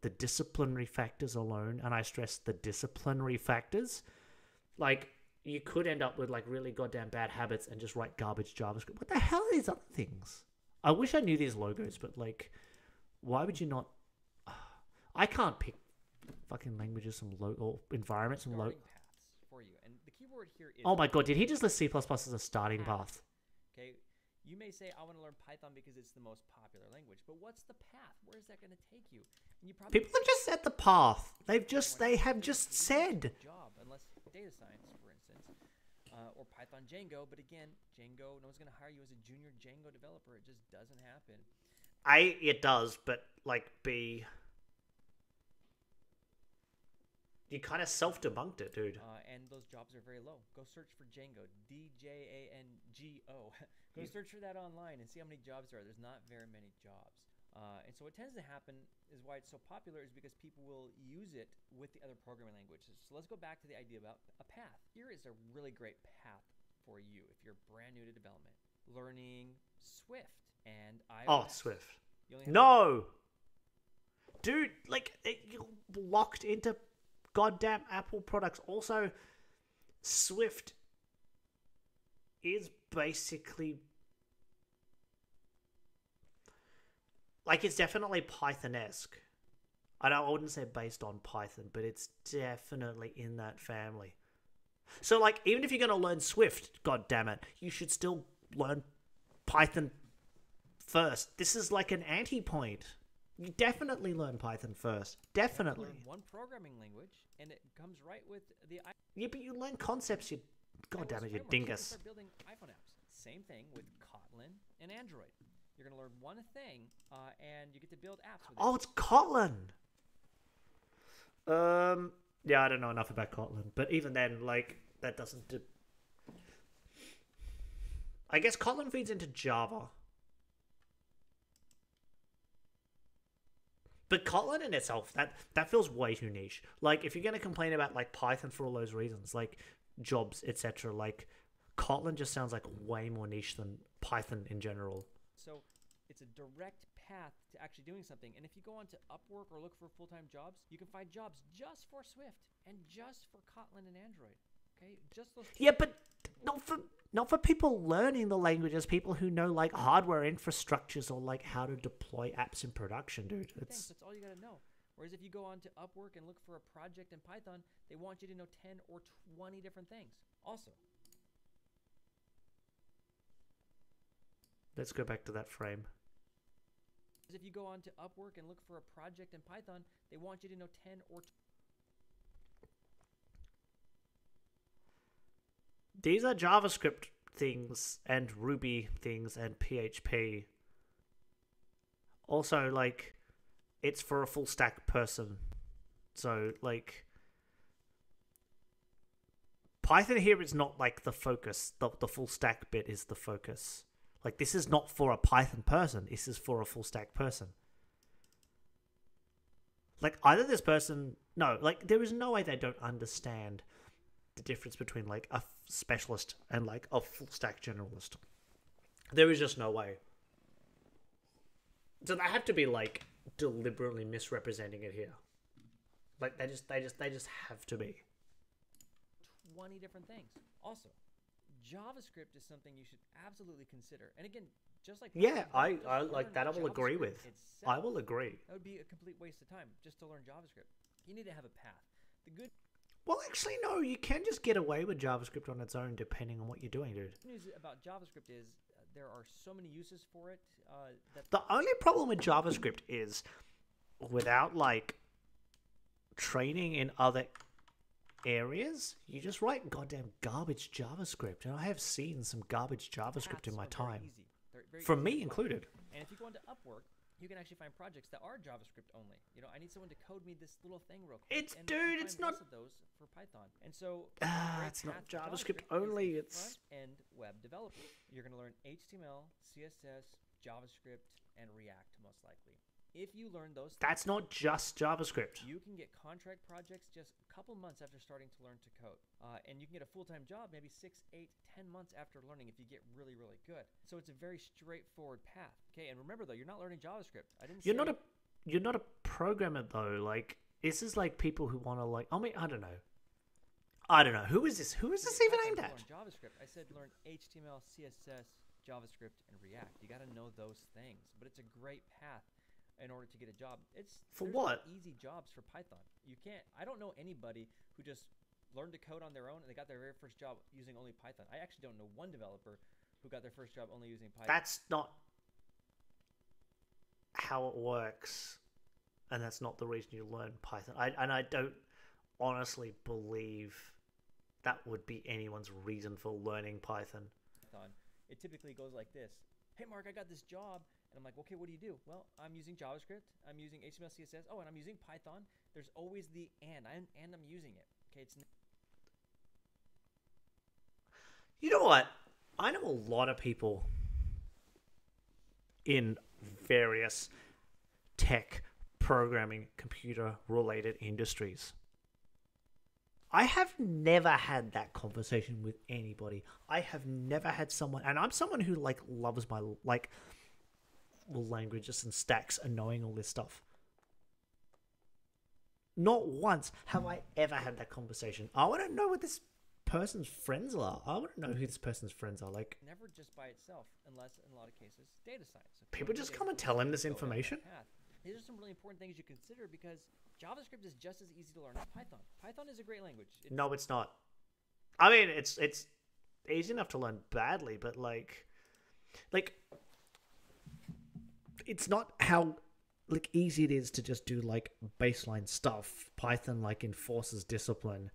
the disciplinary factors alone, and I stress the disciplinary factors, like you could end up with like really goddamn bad habits and just write garbage JavaScript. What the hell are these other things? I wish I knew these logos, but like, why would you not? I can't pick fucking languages and local environments and local. paths for you. And the keyword here is Oh my god, did he just list C as a starting ah. path? You may say I want to learn Python because it's the most popular language, but what's the path? Where is that going to take you? And you probably People have just said the path. They've just they have just said. job unless data science, for instance, uh, or Python Django. But again, Django, no one's going to hire you as a junior Django developer. It just doesn't happen. A, it does, but like B, you kind of self debunked it, dude. Uh, and those jobs are very low. Go search for Django, D J A N G O. Go search for that online and see how many jobs there are. There's not very many jobs. Uh, and so what tends to happen is why it's so popular is because people will use it with the other programming languages. So let's go back to the idea about a path. Here is a really great path for you if you're brand new to development. Learning Swift and iOS. Oh, Swift. No, dude, like it, you're locked into goddamn Apple products. Also, Swift is basically like it's definitely Python-esque. I don't, I wouldn't say based on Python, but it's definitely in that family. So, like, even if you're going to learn Swift, god damn it, you should still learn Python first. This is like an anti point. You definitely learn Python first. Definitely. Learn one programming language, and it comes right with the Yeah, but you learn concepts, you. God damn it, you framework. You can dingus. start building iPhone apps. Same thing with Kotlin and Android. You're going to learn one thing, uh, and you get to build apps with Oh, it. it's Kotlin. Um. Yeah, I don't know enough about Kotlin, but even then, like, that doesn't. Do... I guess Kotlin feeds into Java. But Kotlin in itself, that that feels way too niche. Like, if you're gonna complain about like Python for all those reasons, like jobs, etc., like Kotlin just sounds like way more niche than Python in general. So it's a direct path to actually doing something. And if you go on to Upwork or look for full-time jobs, you can find jobs just for Swift and just for Kotlin and Android. Okay, just those. Yeah, but not for not for people learning the languages. People who know like hardware infrastructures or like how to deploy apps in production, dude. It's That's all you got to know. Whereas if you go on to Upwork and look for a project in Python, they want you to know 10 or 20 different things. Also, let's go back to that frame. if you go on to Upwork and look for a project in Python, they want you to know 10 or These are JavaScript things and Ruby things and PHP. Also, like, it's for a full stack person. So, like, Python here is not like the focus. The, the full stack bit is the focus. Like, this is not for a Python person, this is for a full stack person. Like, either this person, no, like, there is no way they don't understand the difference between like a f- specialist and like a full stack generalist. There is just no way. So they have to be like deliberately misrepresenting it here. Like they just they just they just have to be. 20 different things. Also, JavaScript is something you should absolutely consider. And again, just like Yeah, I, I like that. I will agree with. itself. I will agree. That would be a complete waste of time just to learn JavaScript. You need to have a path. The good Well, actually, no. You can just get away with JavaScript on its own, depending on what you're doing, dude. news about JavaScript is uh, there are so many uses for it uh, The only problem with JavaScript is without like training in other areas, you just write goddamn garbage JavaScript. And I have seen some garbage JavaScript in my time. easy. They're very From me included. And if you go into Upwork, you can actually find projects that are JavaScript only. You know, I need someone to code me this little thing real quick. It's- and dude, it's not- of those for Python. And so Ah, it's not to JavaScript only, it's- front-end web developer. You're going to learn HTML, CSS, JavaScript, and React most likely. If you learn those things, That's not just JavaScript. you can get contract projects just a couple months after starting to learn to code. Uh, and you can get a full time job maybe six, eight, ten months after learning if you get really, really good. So it's a very straightforward path. Okay, and remember though, you're not learning JavaScript. I didn't You're not a you're not a programmer though. Like this is like people who want to like. I mean, I don't know. I don't know. Who is this? Who is this even aimed at? JavaScript. I said learn HTML, CSS, JavaScript, and React. You got to know those things. But it's a great path in order to get a job. It's For there's no what? easy jobs for Python. You can't. I don't know anybody who just learned to code on their own and they got their very first job using only Python. I actually don't know one developer who got their first job only using Python. That's not how it works, and that's not the reason you learn Python. I and I don't honestly believe that would be anyone's reason for learning. Python. It typically goes like this. Hey Mark, I got this job. And I'm like, okay, what do you do? Well, I'm using JavaScript. I'm using HTML, CSS. Oh, and I'm using Python. There's always the and. I'm, and I'm using it. Okay, it's You know what? I know a lot of people in various tech, programming, computer related industries. I have never had that conversation with anybody. I have never had someone, and I'm someone who like loves my like languages and stacks and knowing all this stuff. Not once have I ever had that conversation. I want to know what this person's friends are. I want to know who this person's friends are. Like, never just by itself, unless in a lot of cases, data science. If People just come and tell him this go down that information? These are some really important things you consider because JavaScript is just as easy to learn as Python. Python is a great language. It's, no, it's not. I mean, it's it's easy enough to learn badly, but like, like, it's not how like easy it is to just do like baseline stuff. Python like enforces discipline,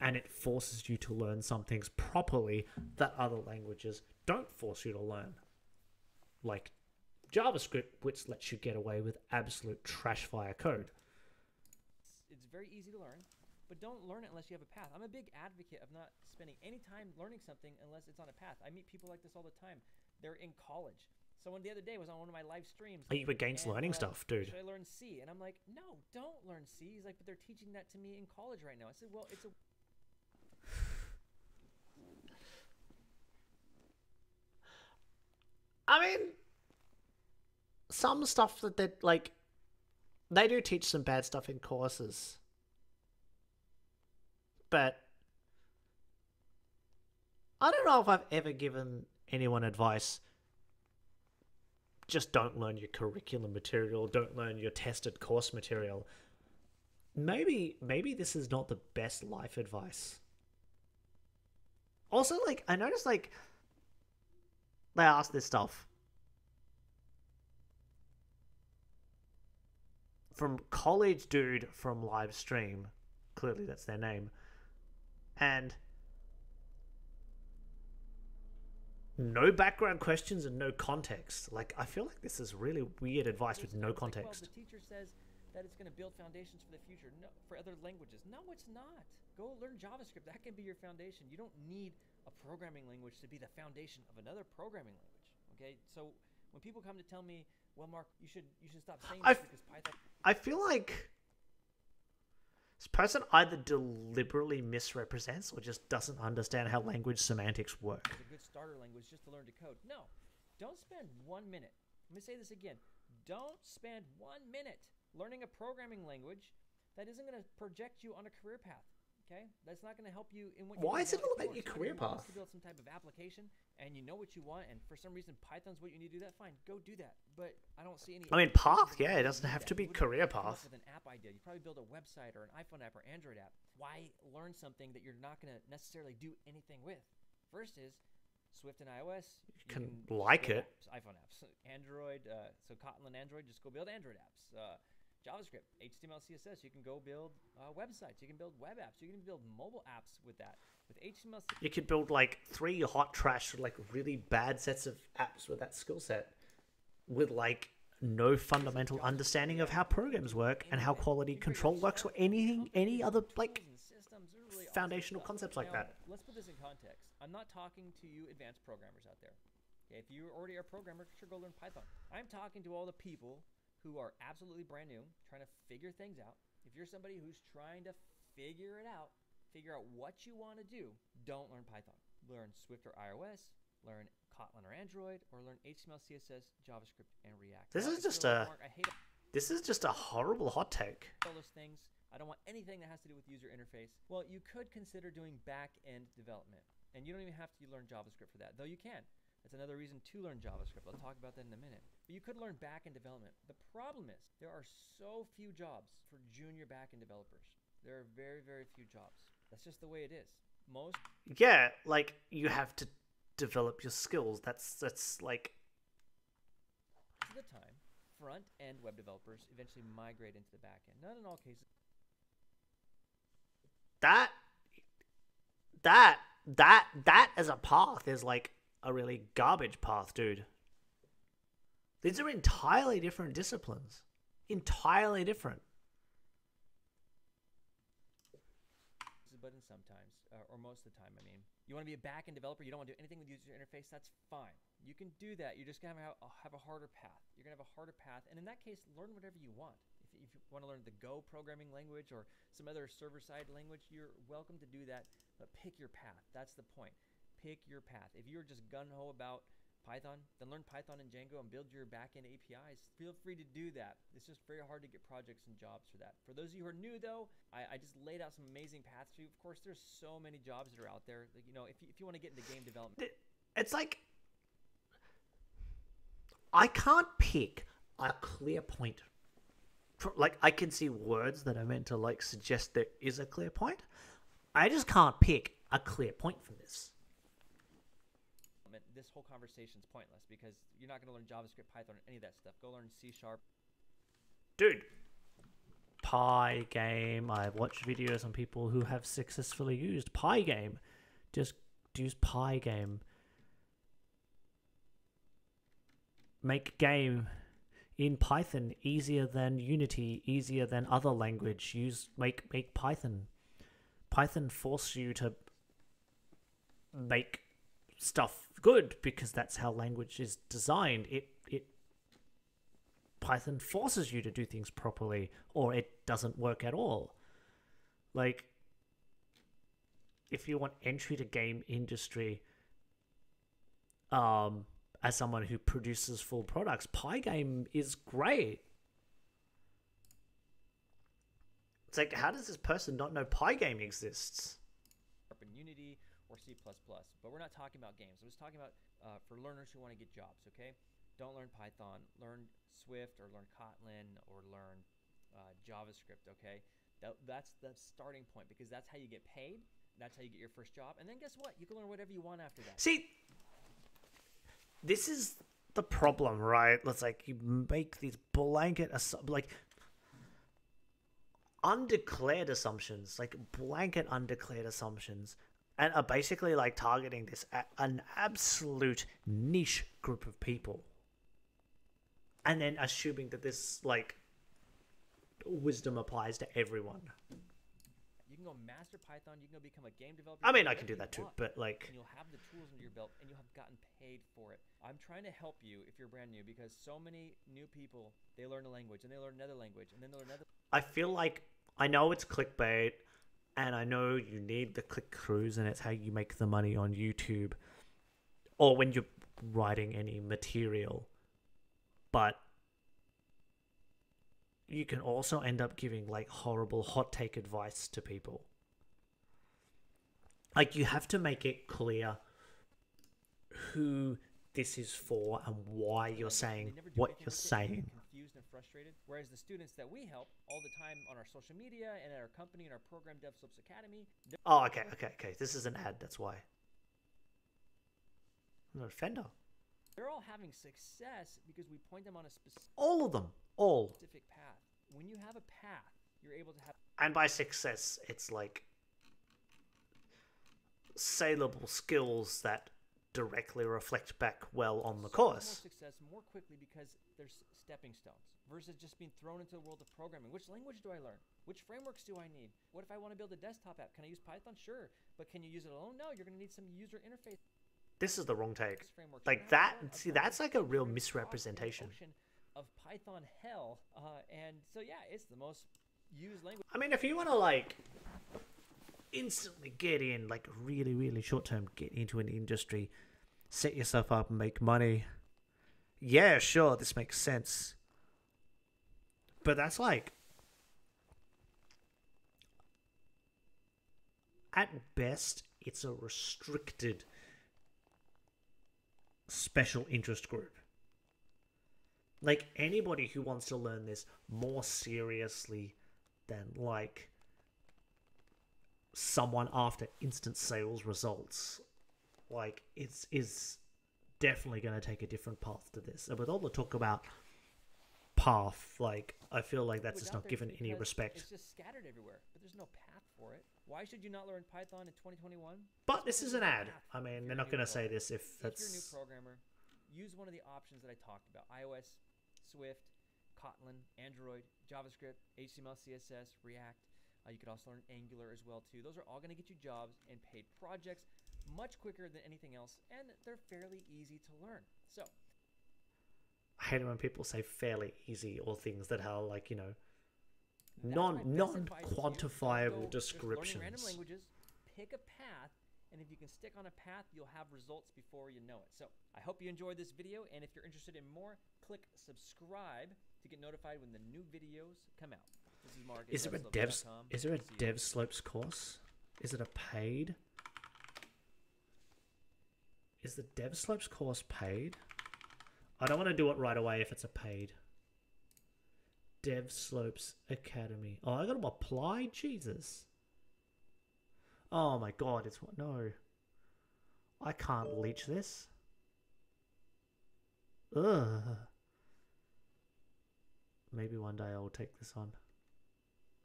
and it forces you to learn some things properly that other languages don't force you to learn, like JavaScript, which lets you get away with absolute trash fire code. it's very easy to learn, but don't learn it unless you have a path. I'm a big advocate of not spending any time learning something unless it's on a path. I meet people like this all the time. They're in college. Someone the other day was on one of my live streams. Are you against learning uh, stuff, dude? Should I learn C? And I'm like, no, don't learn C. He's like, but they're teaching that to me in college right now. I said, well, it's a I mean, some stuff that they like, they do teach some bad stuff in courses, but I don't know if I've ever given anyone advice. Just don't learn your curriculum material. Don't learn your tested course material. Maybe, maybe this is not the best life advice. Also, like I noticed, like they ask this stuff from college dude from live stream clearly that's their name and no background questions and no context like i feel like this is really weird advice with no context the teacher says that it's going to build foundations for the future, no, for other languages. No, it's not. Go learn JavaScript. That can be your foundation. You don't need a programming language to be the foundation of another programming language. Okay, so when people come to tell me, "Well, Mark, you should you should stop saying I this because Python," I feel like This person either deliberately misrepresents or just doesn't understand how language semantics work. It's a good starter language just to learn to code. No, don't spend one minute. Let me say this again. Don't spend one minute learning a programming language that isn't going to project you on a career path. Okay, that's not going to help you in what. Why you is it all about your career path? To build some type of application, and you know what you want, and for some reason Python's what you need to do that. Fine, go do that. But I don't see any. I mean, path, yeah, it doesn't have to be career path. With an app idea, you probably build a website or an iPhone app or Android app. Why learn something that you're not going to necessarily do anything with? First is Swift and iOS. You can just like it. apps, iPhone apps. Android, uh, so Kotlin and Android, just go build Android apps. Uh, JavaScript, HTML, CSS, you can go build uh, websites. You can build web apps. You can build mobile apps with that. With HTML, You could build like three hot trash, like really bad sets of apps with that skill set, with like no fundamental understanding of how programs work and how quality control works or anything, any other like tools and systems, they're really awesome foundational concepts like that. Let's put this in context. I'm not talking to you advanced programmers out there. Okay, if you already are a programmer, sure go learn Python. I'm talking to all the people who are absolutely brand new, trying to figure things out. If you're somebody who's trying to figure it out, figure out what you want to do, don't learn Python. Learn Swift or iOS, learn Kotlin or Android, or learn HTML, CSS, JavaScript, and React. This is just a- "Mark, this is just a horrible hot take. all those things. I don't want anything that has to do with user interface. Well, you could consider doing back end development. And you don't even have to learn JavaScript for that, though you can. That's another reason to learn JavaScript. I'll talk about that in a minute. But you could learn back end development. The problem is there are so few jobs for junior back end developers. There are very, very few jobs. That's just the way it is. Most Yeah, like you have to develop your skills. That's that's like the time, front end web developers eventually migrate into the back end. Not in all cases. that that that that as a path is like a really garbage path, dude. These are entirely different disciplines. Entirely different. But sometimes, uh, or most of the time, I mean. You want to be a back-end developer, you don't want to do anything with user interface, that's fine. You can do that. You're just going to have, a- have a harder path. You're going to have a harder path. And in that case, learn whatever you want. If, if you want to learn the Go programming language or some other server-side language, you're welcome to do that, but pick your path. That's the point. Pick your path. If you're just gun-ho about Python, then learn Python and Django and build your back-end APIs. Feel free to do that. It's just very hard to get projects and jobs for that. For those of you who are new, though, I, I just laid out some amazing paths for you. Of course, there's so many jobs that are out there. Like, you know, if you, if you want to get into game development, It's like I can't pick a clear point. Like I can see words that are meant to like suggest there is a clear point. I just can't pick a clear point from this. This whole conversation is pointless because you're not going to learn JavaScript, Python, or any of that stuff. Go learn C Sharp. dude. Pygame. I've watched videos on people who have successfully used Pygame. Just use Pygame. Make game in python easier than unity easier than other language. Use make make python. Python force you to make stuff good because that's how language is designed it it Python forces you to do things properly or it doesn't work at all. Like if you want entry to game industry um as someone who produces full products, Pygame is great. It's like how does this person not know Pygame exists? Unity or C++. But we're not talking about games. I'm just talking about uh, for learners who want to get jobs. Okay, don't learn Python. Learn Swift or learn Kotlin or learn uh, JavaScript. Okay, that, that's the starting point because that's how you get paid. That's how you get your first job. And then guess what? You can learn whatever you want after that. See, this is the problem, right? Let's like you make these blanket like undeclared assumptions, like blanket undeclared assumptions, and are basically like targeting this an absolute niche group of people, and then assuming that this like wisdom applies to everyone. You can go master Python. You can go become a game developer. I mean, I can do that too, want, but like and you'll have the tools under your belt, and you'll have gotten paid for it. I'm trying to help you if you're brand new because so many new people they learn a language and they learn another language and then they learn another. I feel like I know it's clickbait, and I know you need the click throughs, and it's how you make the money on YouTube, or when you're writing any material. But you can also end up giving like horrible hot take advice to people. Like you have to make it clear who this is for and why you're saying what you're saying. Frustrated. Whereas the students that we help all the time on our social media and at our company and our program DevSlopes Academy, Oh, okay, okay, okay. This is an ad. That's why. I'm not a offender. they're all having success because we point them on a specific. All of them. All. specific path. When you have a path, you're able to have And by success, it's like saleable skills that directly reflect back well on the so course. more success more quickly because there's stepping stones versus just being thrown into the world of programming. Which language do I learn? Which frameworks do I need? What if I want to build a desktop app? Can I use Python? Sure, but can you use it alone? No, you're going to need some user interface This is the wrong take. Like that, have to learn a see, that's like a real frameworks across the misrepresentation. Of Python hell, uh, and so yeah, it's the most used language. I mean, if you want to like instantly get in, like really, really short term, get into an industry, set yourself up and make money. Yeah, sure, this makes sense. But that's like at best, it's a restricted special interest group. Like anybody who wants to learn this more seriously than like someone after instant sales results, like it's is definitely going to take a different path to this. And with all the talk about path, like I feel like that's just not given any respect. It's just scattered everywhere, but there's no path for it. Why should you not learn Python in 2021? But this is an ad. I mean, they're not going to say this if If you're a new that's programmer, use one of the options that I talked about: iOS, Swift, Kotlin, Android, JavaScript, HTML, CSS, React. Uh, you could also learn Angular as well too. Those are all going to get you jobs and paid projects much quicker than anything else, and they're fairly easy to learn. So I hate it when people say fairly easy or things that are like you know non my best advice to you. Don't non-quantifiable go learning random descriptions. languages. Pick a path, and if you can stick on a path, you'll have results before you know it. So I hope you enjoyed this video, and if you're interested in more, click subscribe to get notified when the new videos come out. This is Mark. Is there a devs? Is there a Dev Slopes course? Is it a paid? Is the Dev Slopes course paid? I don't want to do it right away if it's a paid. Dev Slopes Academy. Oh, I got to apply. Jesus. Oh my God! It's what? No. I can't leech this. Ugh. Maybe one day I'll take this on.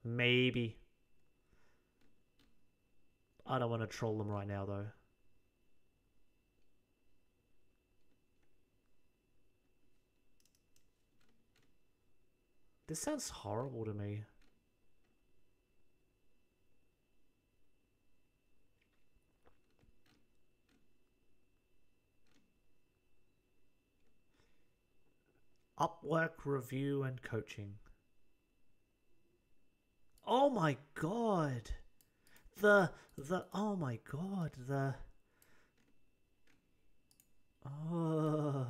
Maybe. I don't want to troll them right now, though. This sounds horrible to me. Upwork review and coaching. Oh my god. The the oh my god, the Oh.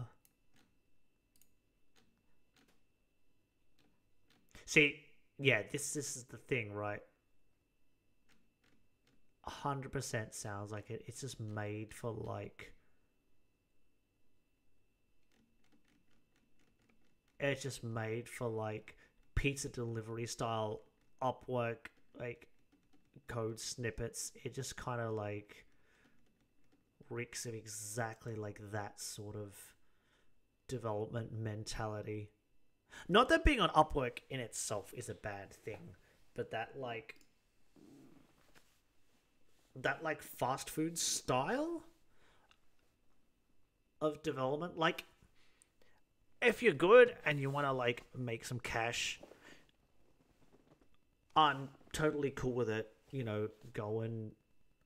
See, yeah, this this is the thing, right? 100% sounds like it. It's just made for like it's just made for like pizza delivery style Upwork like code snippets. It just kind of like reeks of exactly like that sort of development mentality. Not that being on Upwork in itself is a bad thing, but that like that like fast food style of development like if you're good and you want to like make some cash i'm totally cool with it you know go and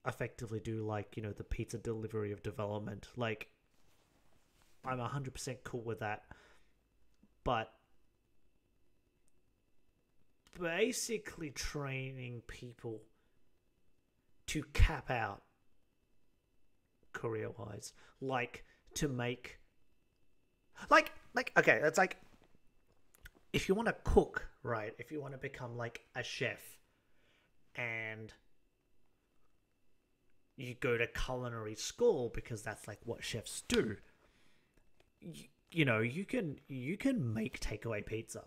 effectively do like you know the pizza delivery of development like i'm 100% cool with that but basically training people to cap out career wise like to make like like okay it's like if you want to cook right if you want to become like a chef and you go to culinary school because that's like what chefs do you, you know you can you can make takeaway pizza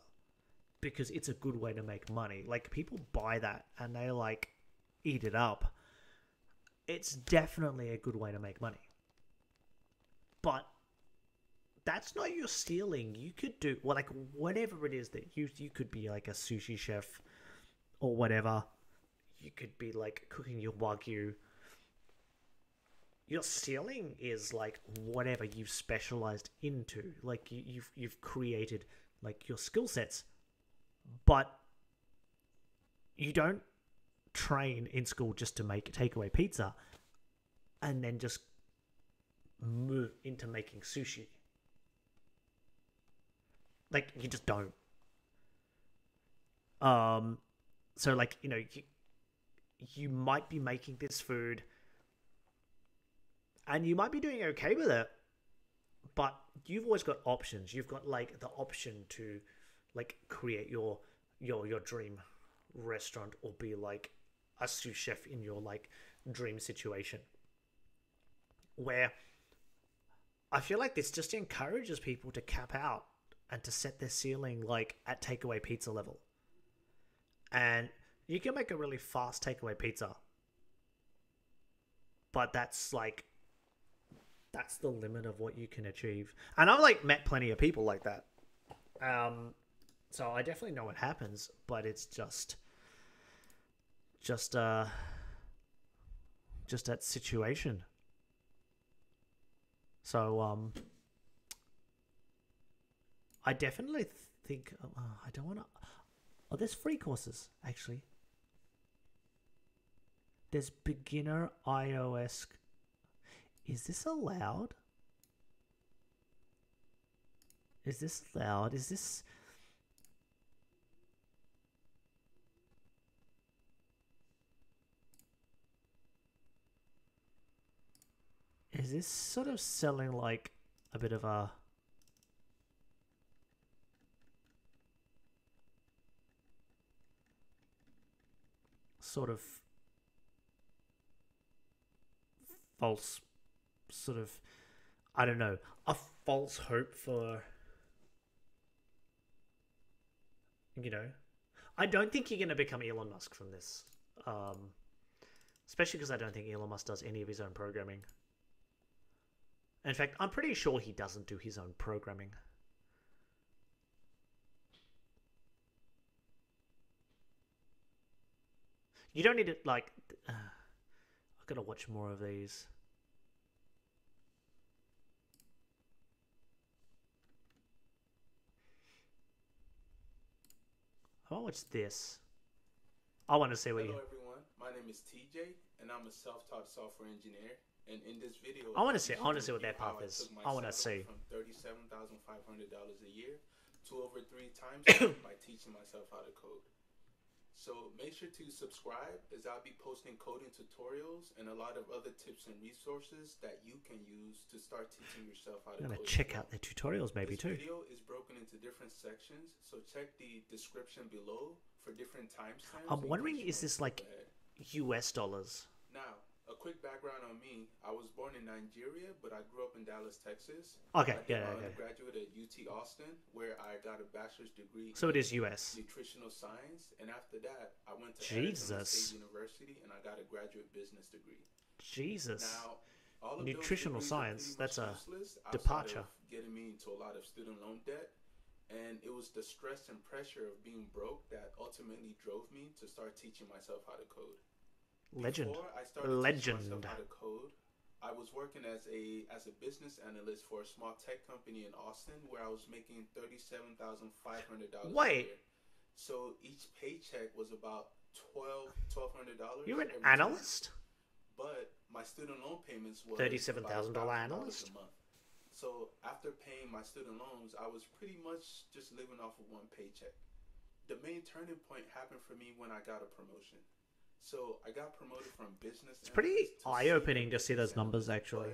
because it's a good way to make money. Like people buy that and they like eat it up. It's definitely a good way to make money. But that's not your stealing you could do well like whatever it is that you you could be like a sushi chef or whatever. You could be like cooking your wagyu. Your stealing is like whatever you've specialized into. Like you, you've you've created like your skill sets but you don't train in school just to make takeaway pizza and then just move into making sushi. Like you just don't. Um so like you know you, you might be making this food and you might be doing okay with it but you've always got options. You've got like the option to like create your your your dream restaurant or be like a sous chef in your like dream situation. Where i feel like this just encourages people to cap out and to set their ceiling like at takeaway pizza level. And you can make a really fast takeaway pizza but that's like that's the limit of what you can achieve. And i've like met plenty of people like that. Um so i definitely know what happens but it's just just uh just that situation. So um i definitely think uh, i don't want to oh there's free courses actually. There's beginner ios is this allowed? Is this allowed? Is this is this sort of selling like a bit of a sort of false sort of I don't know a false hope for you know. I don't think you're going to become Elon Musk from this um especially because I don't think Elon Musk does any of his own programming in fact I'm pretty sure he doesn't do his own programming you don't need to like uh, I've got to watch more of these I want to watch this. I want to see what Hello you. everyone, my name is TJ and I'm a self-taught software engineer. And in this video, I wanna see- I wanna see what that I is. I wanna see. From thirty-seven thousand five hundred dollars a year to over three times by teaching myself how to code. So make sure to subscribe as I'll be posting coding tutorials and a lot of other tips and resources that you can use to start teaching yourself how to I'm gonna code. check out their tutorials maybe this too. video is broken into different sections, so check the description below for different timestamps. I'm wondering, is this like ahead. U.S. dollars? Now, a quick background on me. I was born in Nigeria, but I grew up in Dallas, Texas. Okay, I yeah, my okay. undergraduate at UT Austin, where I got a bachelor's degree So it is US. nutritional science, and after that, I went to Arizona Jesus. State University, and I got a graduate business degree. Jesus. Now, all of those Nutritional science. That's a departure. Getting me into a lot of student loan debt, and it was the stress and pressure of being broke that ultimately drove me to start teaching myself how to code. Legend. Before I started teaching Legend. myself how to code, I was working as a as a business analyst for a small tech company in Austin, where I was making thirty seven thousand five hundred dollars. Wait. So each paycheck was about twelve twelve hundred dollars. You're an analyst? But my student loan payments were $37,000 about $1,000 analyst? a month. So after paying my student loans, I was pretty much just living off of one paycheck. the main turning point happened for me when I got a promotion. So I got promoted from business. It's pretty eye opening to see those numbers actually.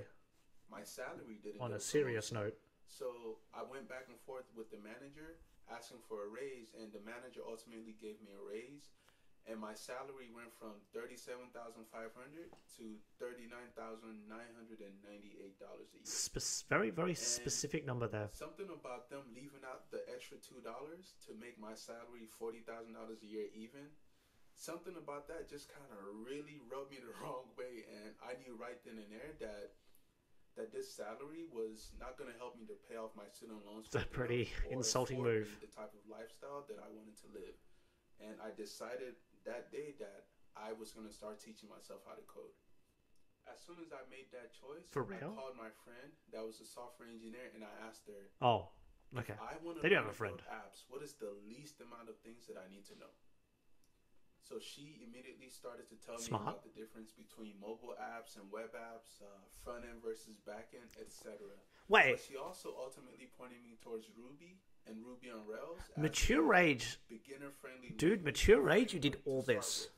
My salary didn't. On a serious note, So I went back and forth with the manager asking for a raise, and the manager ultimately gave me a raise, and my salary went from thirty-seven thousand five hundred to thirty-nine thousand nine hundred and ninety-eight dollars a year. Spec- very very specific number there. Something about them leaving out the extra two dollars to make my salary forty thousand dollars a year even. Something about that just kind of really rubbed me the wrong way, and I knew right then and there that that this salary was not going to help me to pay off my student loans. It's a pretty insulting move. The type of lifestyle that I wanted to live, and I decided that day that I was going to start teaching myself how to code. As soon as I made that choice, For real? I called my friend that was a software engineer, and I asked her, Oh, okay. I want to They do have a friend. apps. What is the least amount of things that I need to know? So she immediately started to tell Smart. me about the difference between mobile apps and web apps, uh, front end versus back end, etc. Wait. But she also ultimately pointed me towards Ruby and Ruby on Rails. Mature age, beginner-friendly dude. Mature age, you did all this.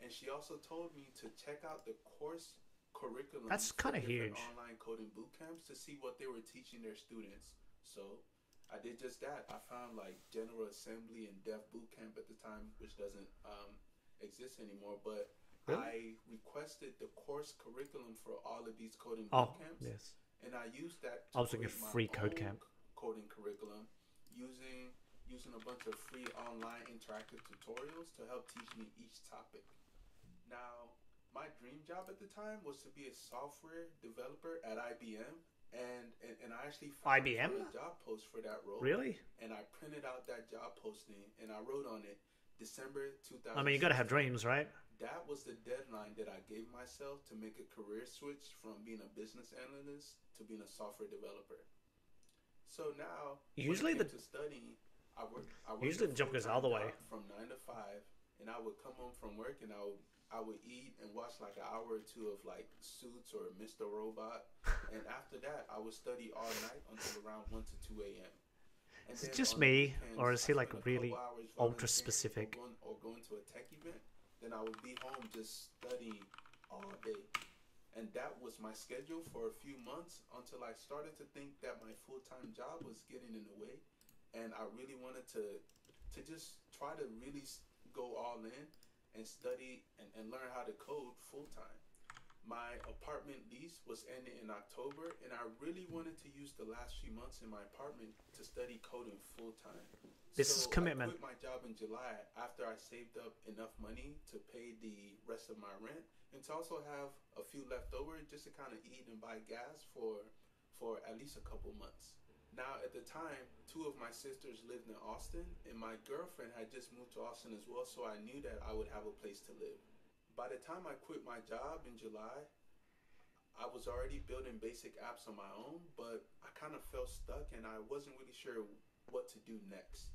And she also told me to check out the course curriculum. That's kinda different huge. Online coding boot camps to see what they were teaching their students. So I did just that. I found like General Assembly and Dev Boot Camp at the time, which doesn't um, exist anymore. But Really? I requested the course curriculum for all of these coding Oh, boot camps, yes. and I used that. I was create my free code camp. Coding curriculum using using a bunch of free online interactive tutorials to help teach me each topic. Now, my dream job at the time was to be a software developer at IBM, and and, and I actually found IBM? a job post for that role. Really? And I printed out that job posting, and I wrote on it December 2000. I mean, you got to have dreams, right? That was the deadline that I gave myself to make a career switch from being a business analyst to being a software developer. So now, Usually the- to studying, I work. I worked Usually the jump goes all the way. from nine to five, and I would come home from work and I would I would eat and watch like an hour or two of like Suits or Mr. Robot, and after that I would study all night until around one to two a.m. Is it just me, weekends, or is he like spent a couple really ultra specific? Or going, or going to a tech event, then I would be home just studying all day. And that was my schedule for a few months until I started to think that my full time job was getting in the way. And I really wanted to to just try to really go all in and study and, and learn how to code full time. My apartment lease was ending in October, and I really wanted to use the last few months in my apartment to study coding full time. This is commitment. I quit my job in July after I saved up enough money to pay the rest of my rent and to also have a few left over just to kind of eat and buy gas for for at least a couple months. Now, at the time, two of my sisters lived in Austin, and my girlfriend had just moved to Austin as well, so I knew that I would have a place to live. By the time I quit my job in July, I was already building basic apps on my own, but I kind of felt stuck and I wasn't really sure what to do next.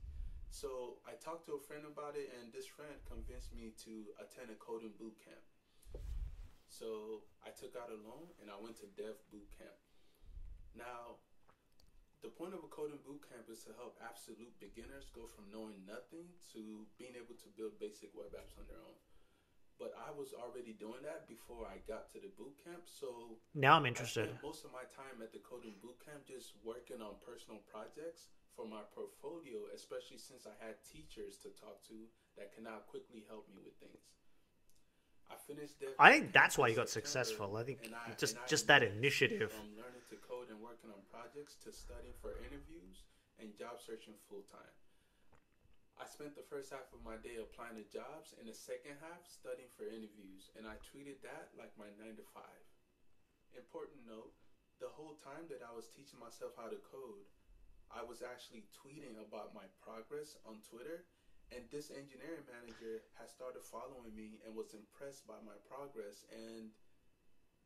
So I talked to a friend about it, and this friend convinced me to attend a coding boot camp. So I took out a loan and I went to Dev Boot Camp. Now, the point of a coding boot camp is to help absolute beginners go from knowing nothing to being able to build basic web apps on their own. But I was already doing that before I got to the boot camp, so Now I'm interested. most of my time at the coding boot camp just working on personal projects for my portfolio, especially since I had teachers to talk to that can now quickly help me with things. I think that's why you got successful. I think I- just just that initiative. From learning to code and working on projects to studying for interviews and job searching full time. I spent the first half of my day applying to jobs and the second half studying for interviews, and I treated that like my nine to five. Important note the whole time that I was teaching myself how to code, I was actually tweeting about my progress on Twitter, and this engineering manager has started following me and was impressed by my progress, and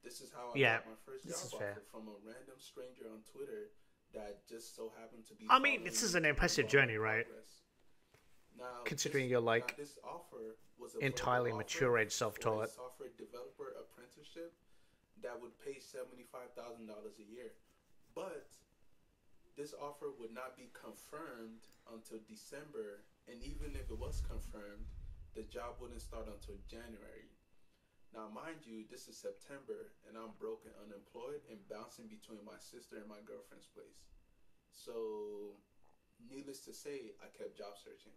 this is how I Yeah, got my first job offer from a random stranger on Twitter that just so happened to be. I mean, this is an impressive journey, right? Now, Considering this- you're, like, now this offer was entirely mature age self-taught. software developer apprenticeship that would pay seventy five thousand dollars a year, but this offer would not be confirmed until December and even if it was confirmed, the job wouldn't start until January. Now, mind you, this is September, and I'm broke and unemployed and bouncing between my sister and my girlfriend's place. So, needless to say, I kept job searching.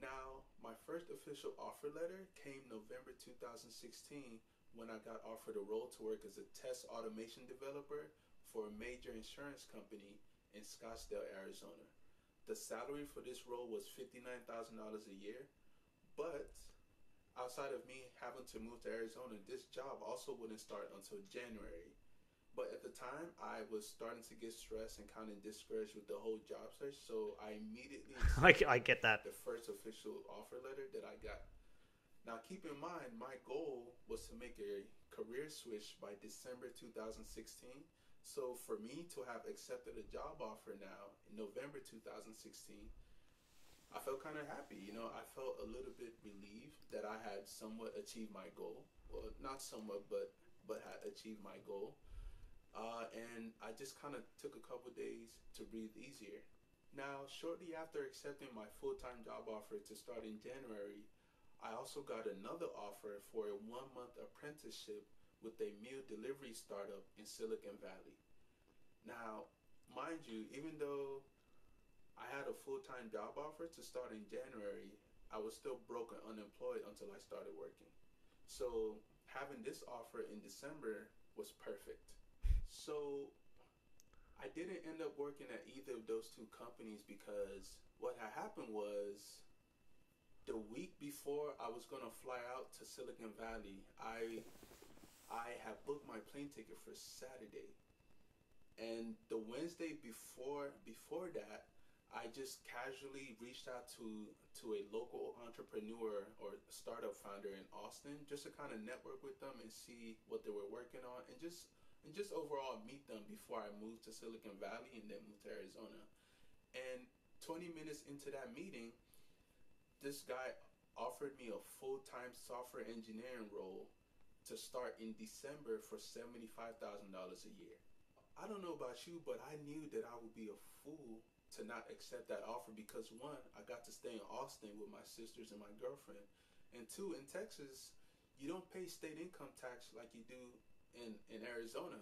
Now, my first official offer letter came November 2016 when I got offered a role to work as a test automation developer for a major insurance company in Scottsdale, Arizona. The salary for this role was $59,000 a year, but outside of me having to move to Arizona, this job also wouldn't start until January. But at the time, I was starting to get stressed and kind of discouraged with the whole job search, so I immediately I, I get that. the first official offer letter that I got. Now, keep in mind, my goal was to make a career switch by December 2016. So, for me to have accepted a job offer now in November 2016, I felt kind of happy. You know, I felt a little bit relieved that I had somewhat achieved my goal. Well, not somewhat, but but had achieved my goal. Uh, and I just kind of took a couple days to breathe easier. Now, shortly after accepting my full time job offer to start in January, I also got another offer for a one month apprenticeship with a meal delivery startup in Silicon Valley. Now, mind you, even though I had a full time job offer to start in January, I was still broke and unemployed until I started working. So, having this offer in December was perfect. So, I didn't end up working at either of those two companies because what had happened was the week before I was gonna fly out to Silicon Valley, I I had booked my plane ticket for Saturday, and the Wednesday before before that, I just casually reached out to to a local entrepreneur or startup founder in Austin just to kind of network with them and see what they were working on and just and just overall meet them before I moved to Silicon Valley and then moved to Arizona. And 20 minutes into that meeting, this guy offered me a full-time software engineering role to start in December for $75,000 a year. I don't know about you, but I knew that I would be a fool to not accept that offer because one, I got to stay in Austin with my sisters and my girlfriend. And two, in Texas, you don't pay state income tax like you do in, in Arizona.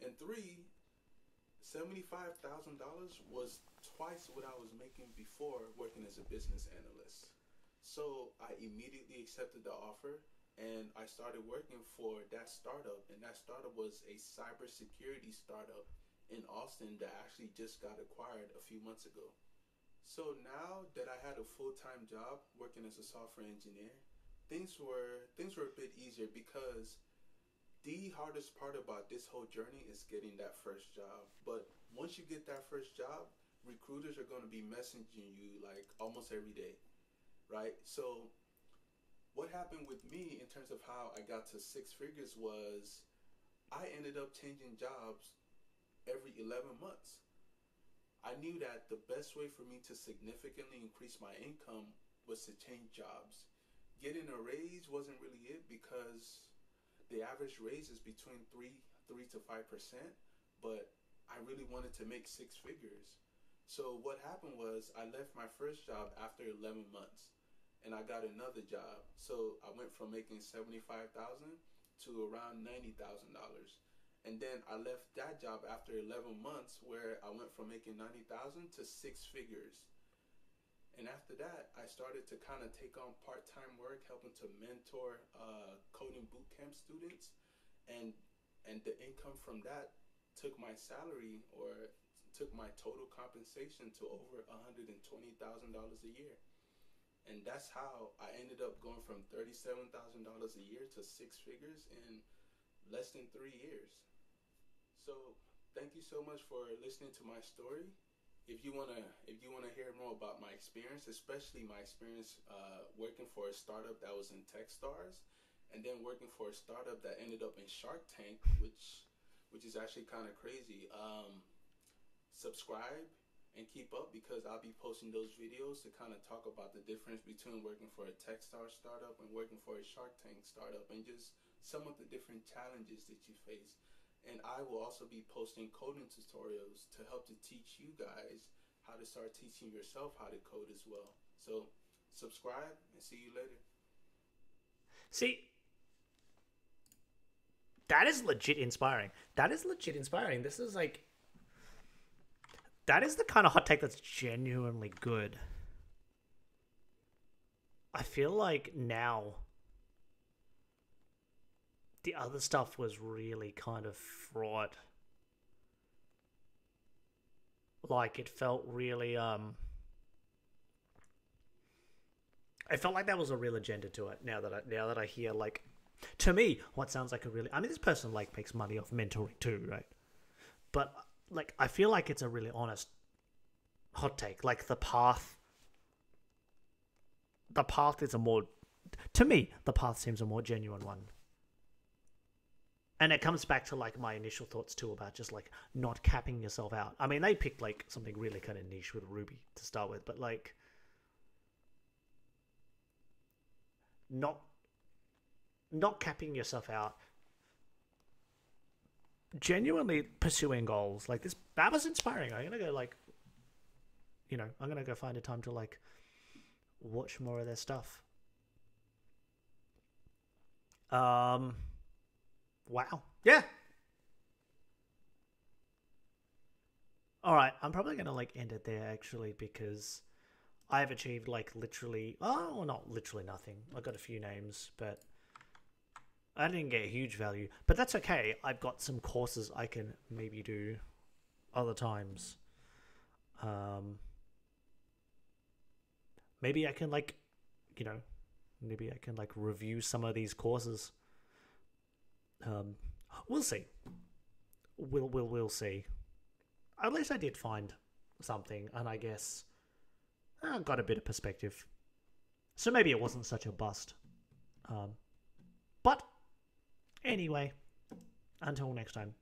And three, $75,000 was twice what I was making before working as a business analyst. So I immediately accepted the offer and I started working for that startup. And that startup was a cybersecurity startup in Austin that actually just got acquired a few months ago. So now that I had a full-time job working as a software engineer, things were things were a bit easier because the hardest part about this whole journey is getting that first job. But once you get that first job, recruiters are going to be messaging you like almost every day, right? So what happened with me in terms of how I got to six figures was I ended up changing jobs every 11 months. I knew that the best way for me to significantly increase my income was to change jobs. Getting a raise wasn't really it because the average raise is between three three to five percent, but I really wanted to make six figures. So what happened was I left my first job after 11 months and I got another job. So I went from making 75,000 to around $90,000. And then I left that job after 11 months where I went from making 90,000 to six figures. And after that, I started to kind of take on part-time work, helping to mentor uh, coding bootcamp students, and and the income from that took my salary or took my total compensation to over $120,000 a year. And that's how I ended up going from $37,000 a year to six figures in less than three years. So thank you so much for listening to my story. If you wanna, if you wanna hear more about my experience, especially my experience uh, working for a startup that was in TechStars, and then working for a startup that ended up in Shark Tank, which, which is actually kind of crazy. Um, subscribe and keep up because I'll be posting those videos to kind of talk about the difference between working for a TechStars startup and working for a Shark Tank startup, and just some of the different challenges that you face and I will also be posting coding tutorials to help to teach you guys how to start teaching yourself how to code as well. So subscribe and see you later. See, that is legit inspiring. That is legit inspiring. This is like, that is the kind of hot take that's genuinely good. I feel like now the other stuff was really kind of fraught. Like it felt really um I felt like that was a real agenda to it. Now that I now that I hear like, to me, what sounds like a really I mean, this person like makes money off mentoring too, right? But like, I feel like it's a really honest hot take. Like the path, the path is a more, to me, the path seems a more genuine one. And it comes back to like my initial thoughts too about just like not capping yourself out. I mean, they picked like something really kind of niche with Ruby to start with, but like not not capping yourself out genuinely pursuing goals. Like this that was inspiring. I'm gonna go like you know i'm gonna go find a time to like watch more of their stuff. Um wow. Yeah. All right. I'm probably gonna like end it there actually because I've achieved like literally, oh, not literally nothing. I got a few names, but I didn't get huge value. But that's okay. I've got some courses I can maybe do other times. Um, maybe I can like, you know, maybe I can like review some of these courses. Um, we'll see. We'll we'll we'll see. At least I did find something, and I guess I got a bit of perspective. So maybe it wasn't such a bust. Um, but anyway, until next time.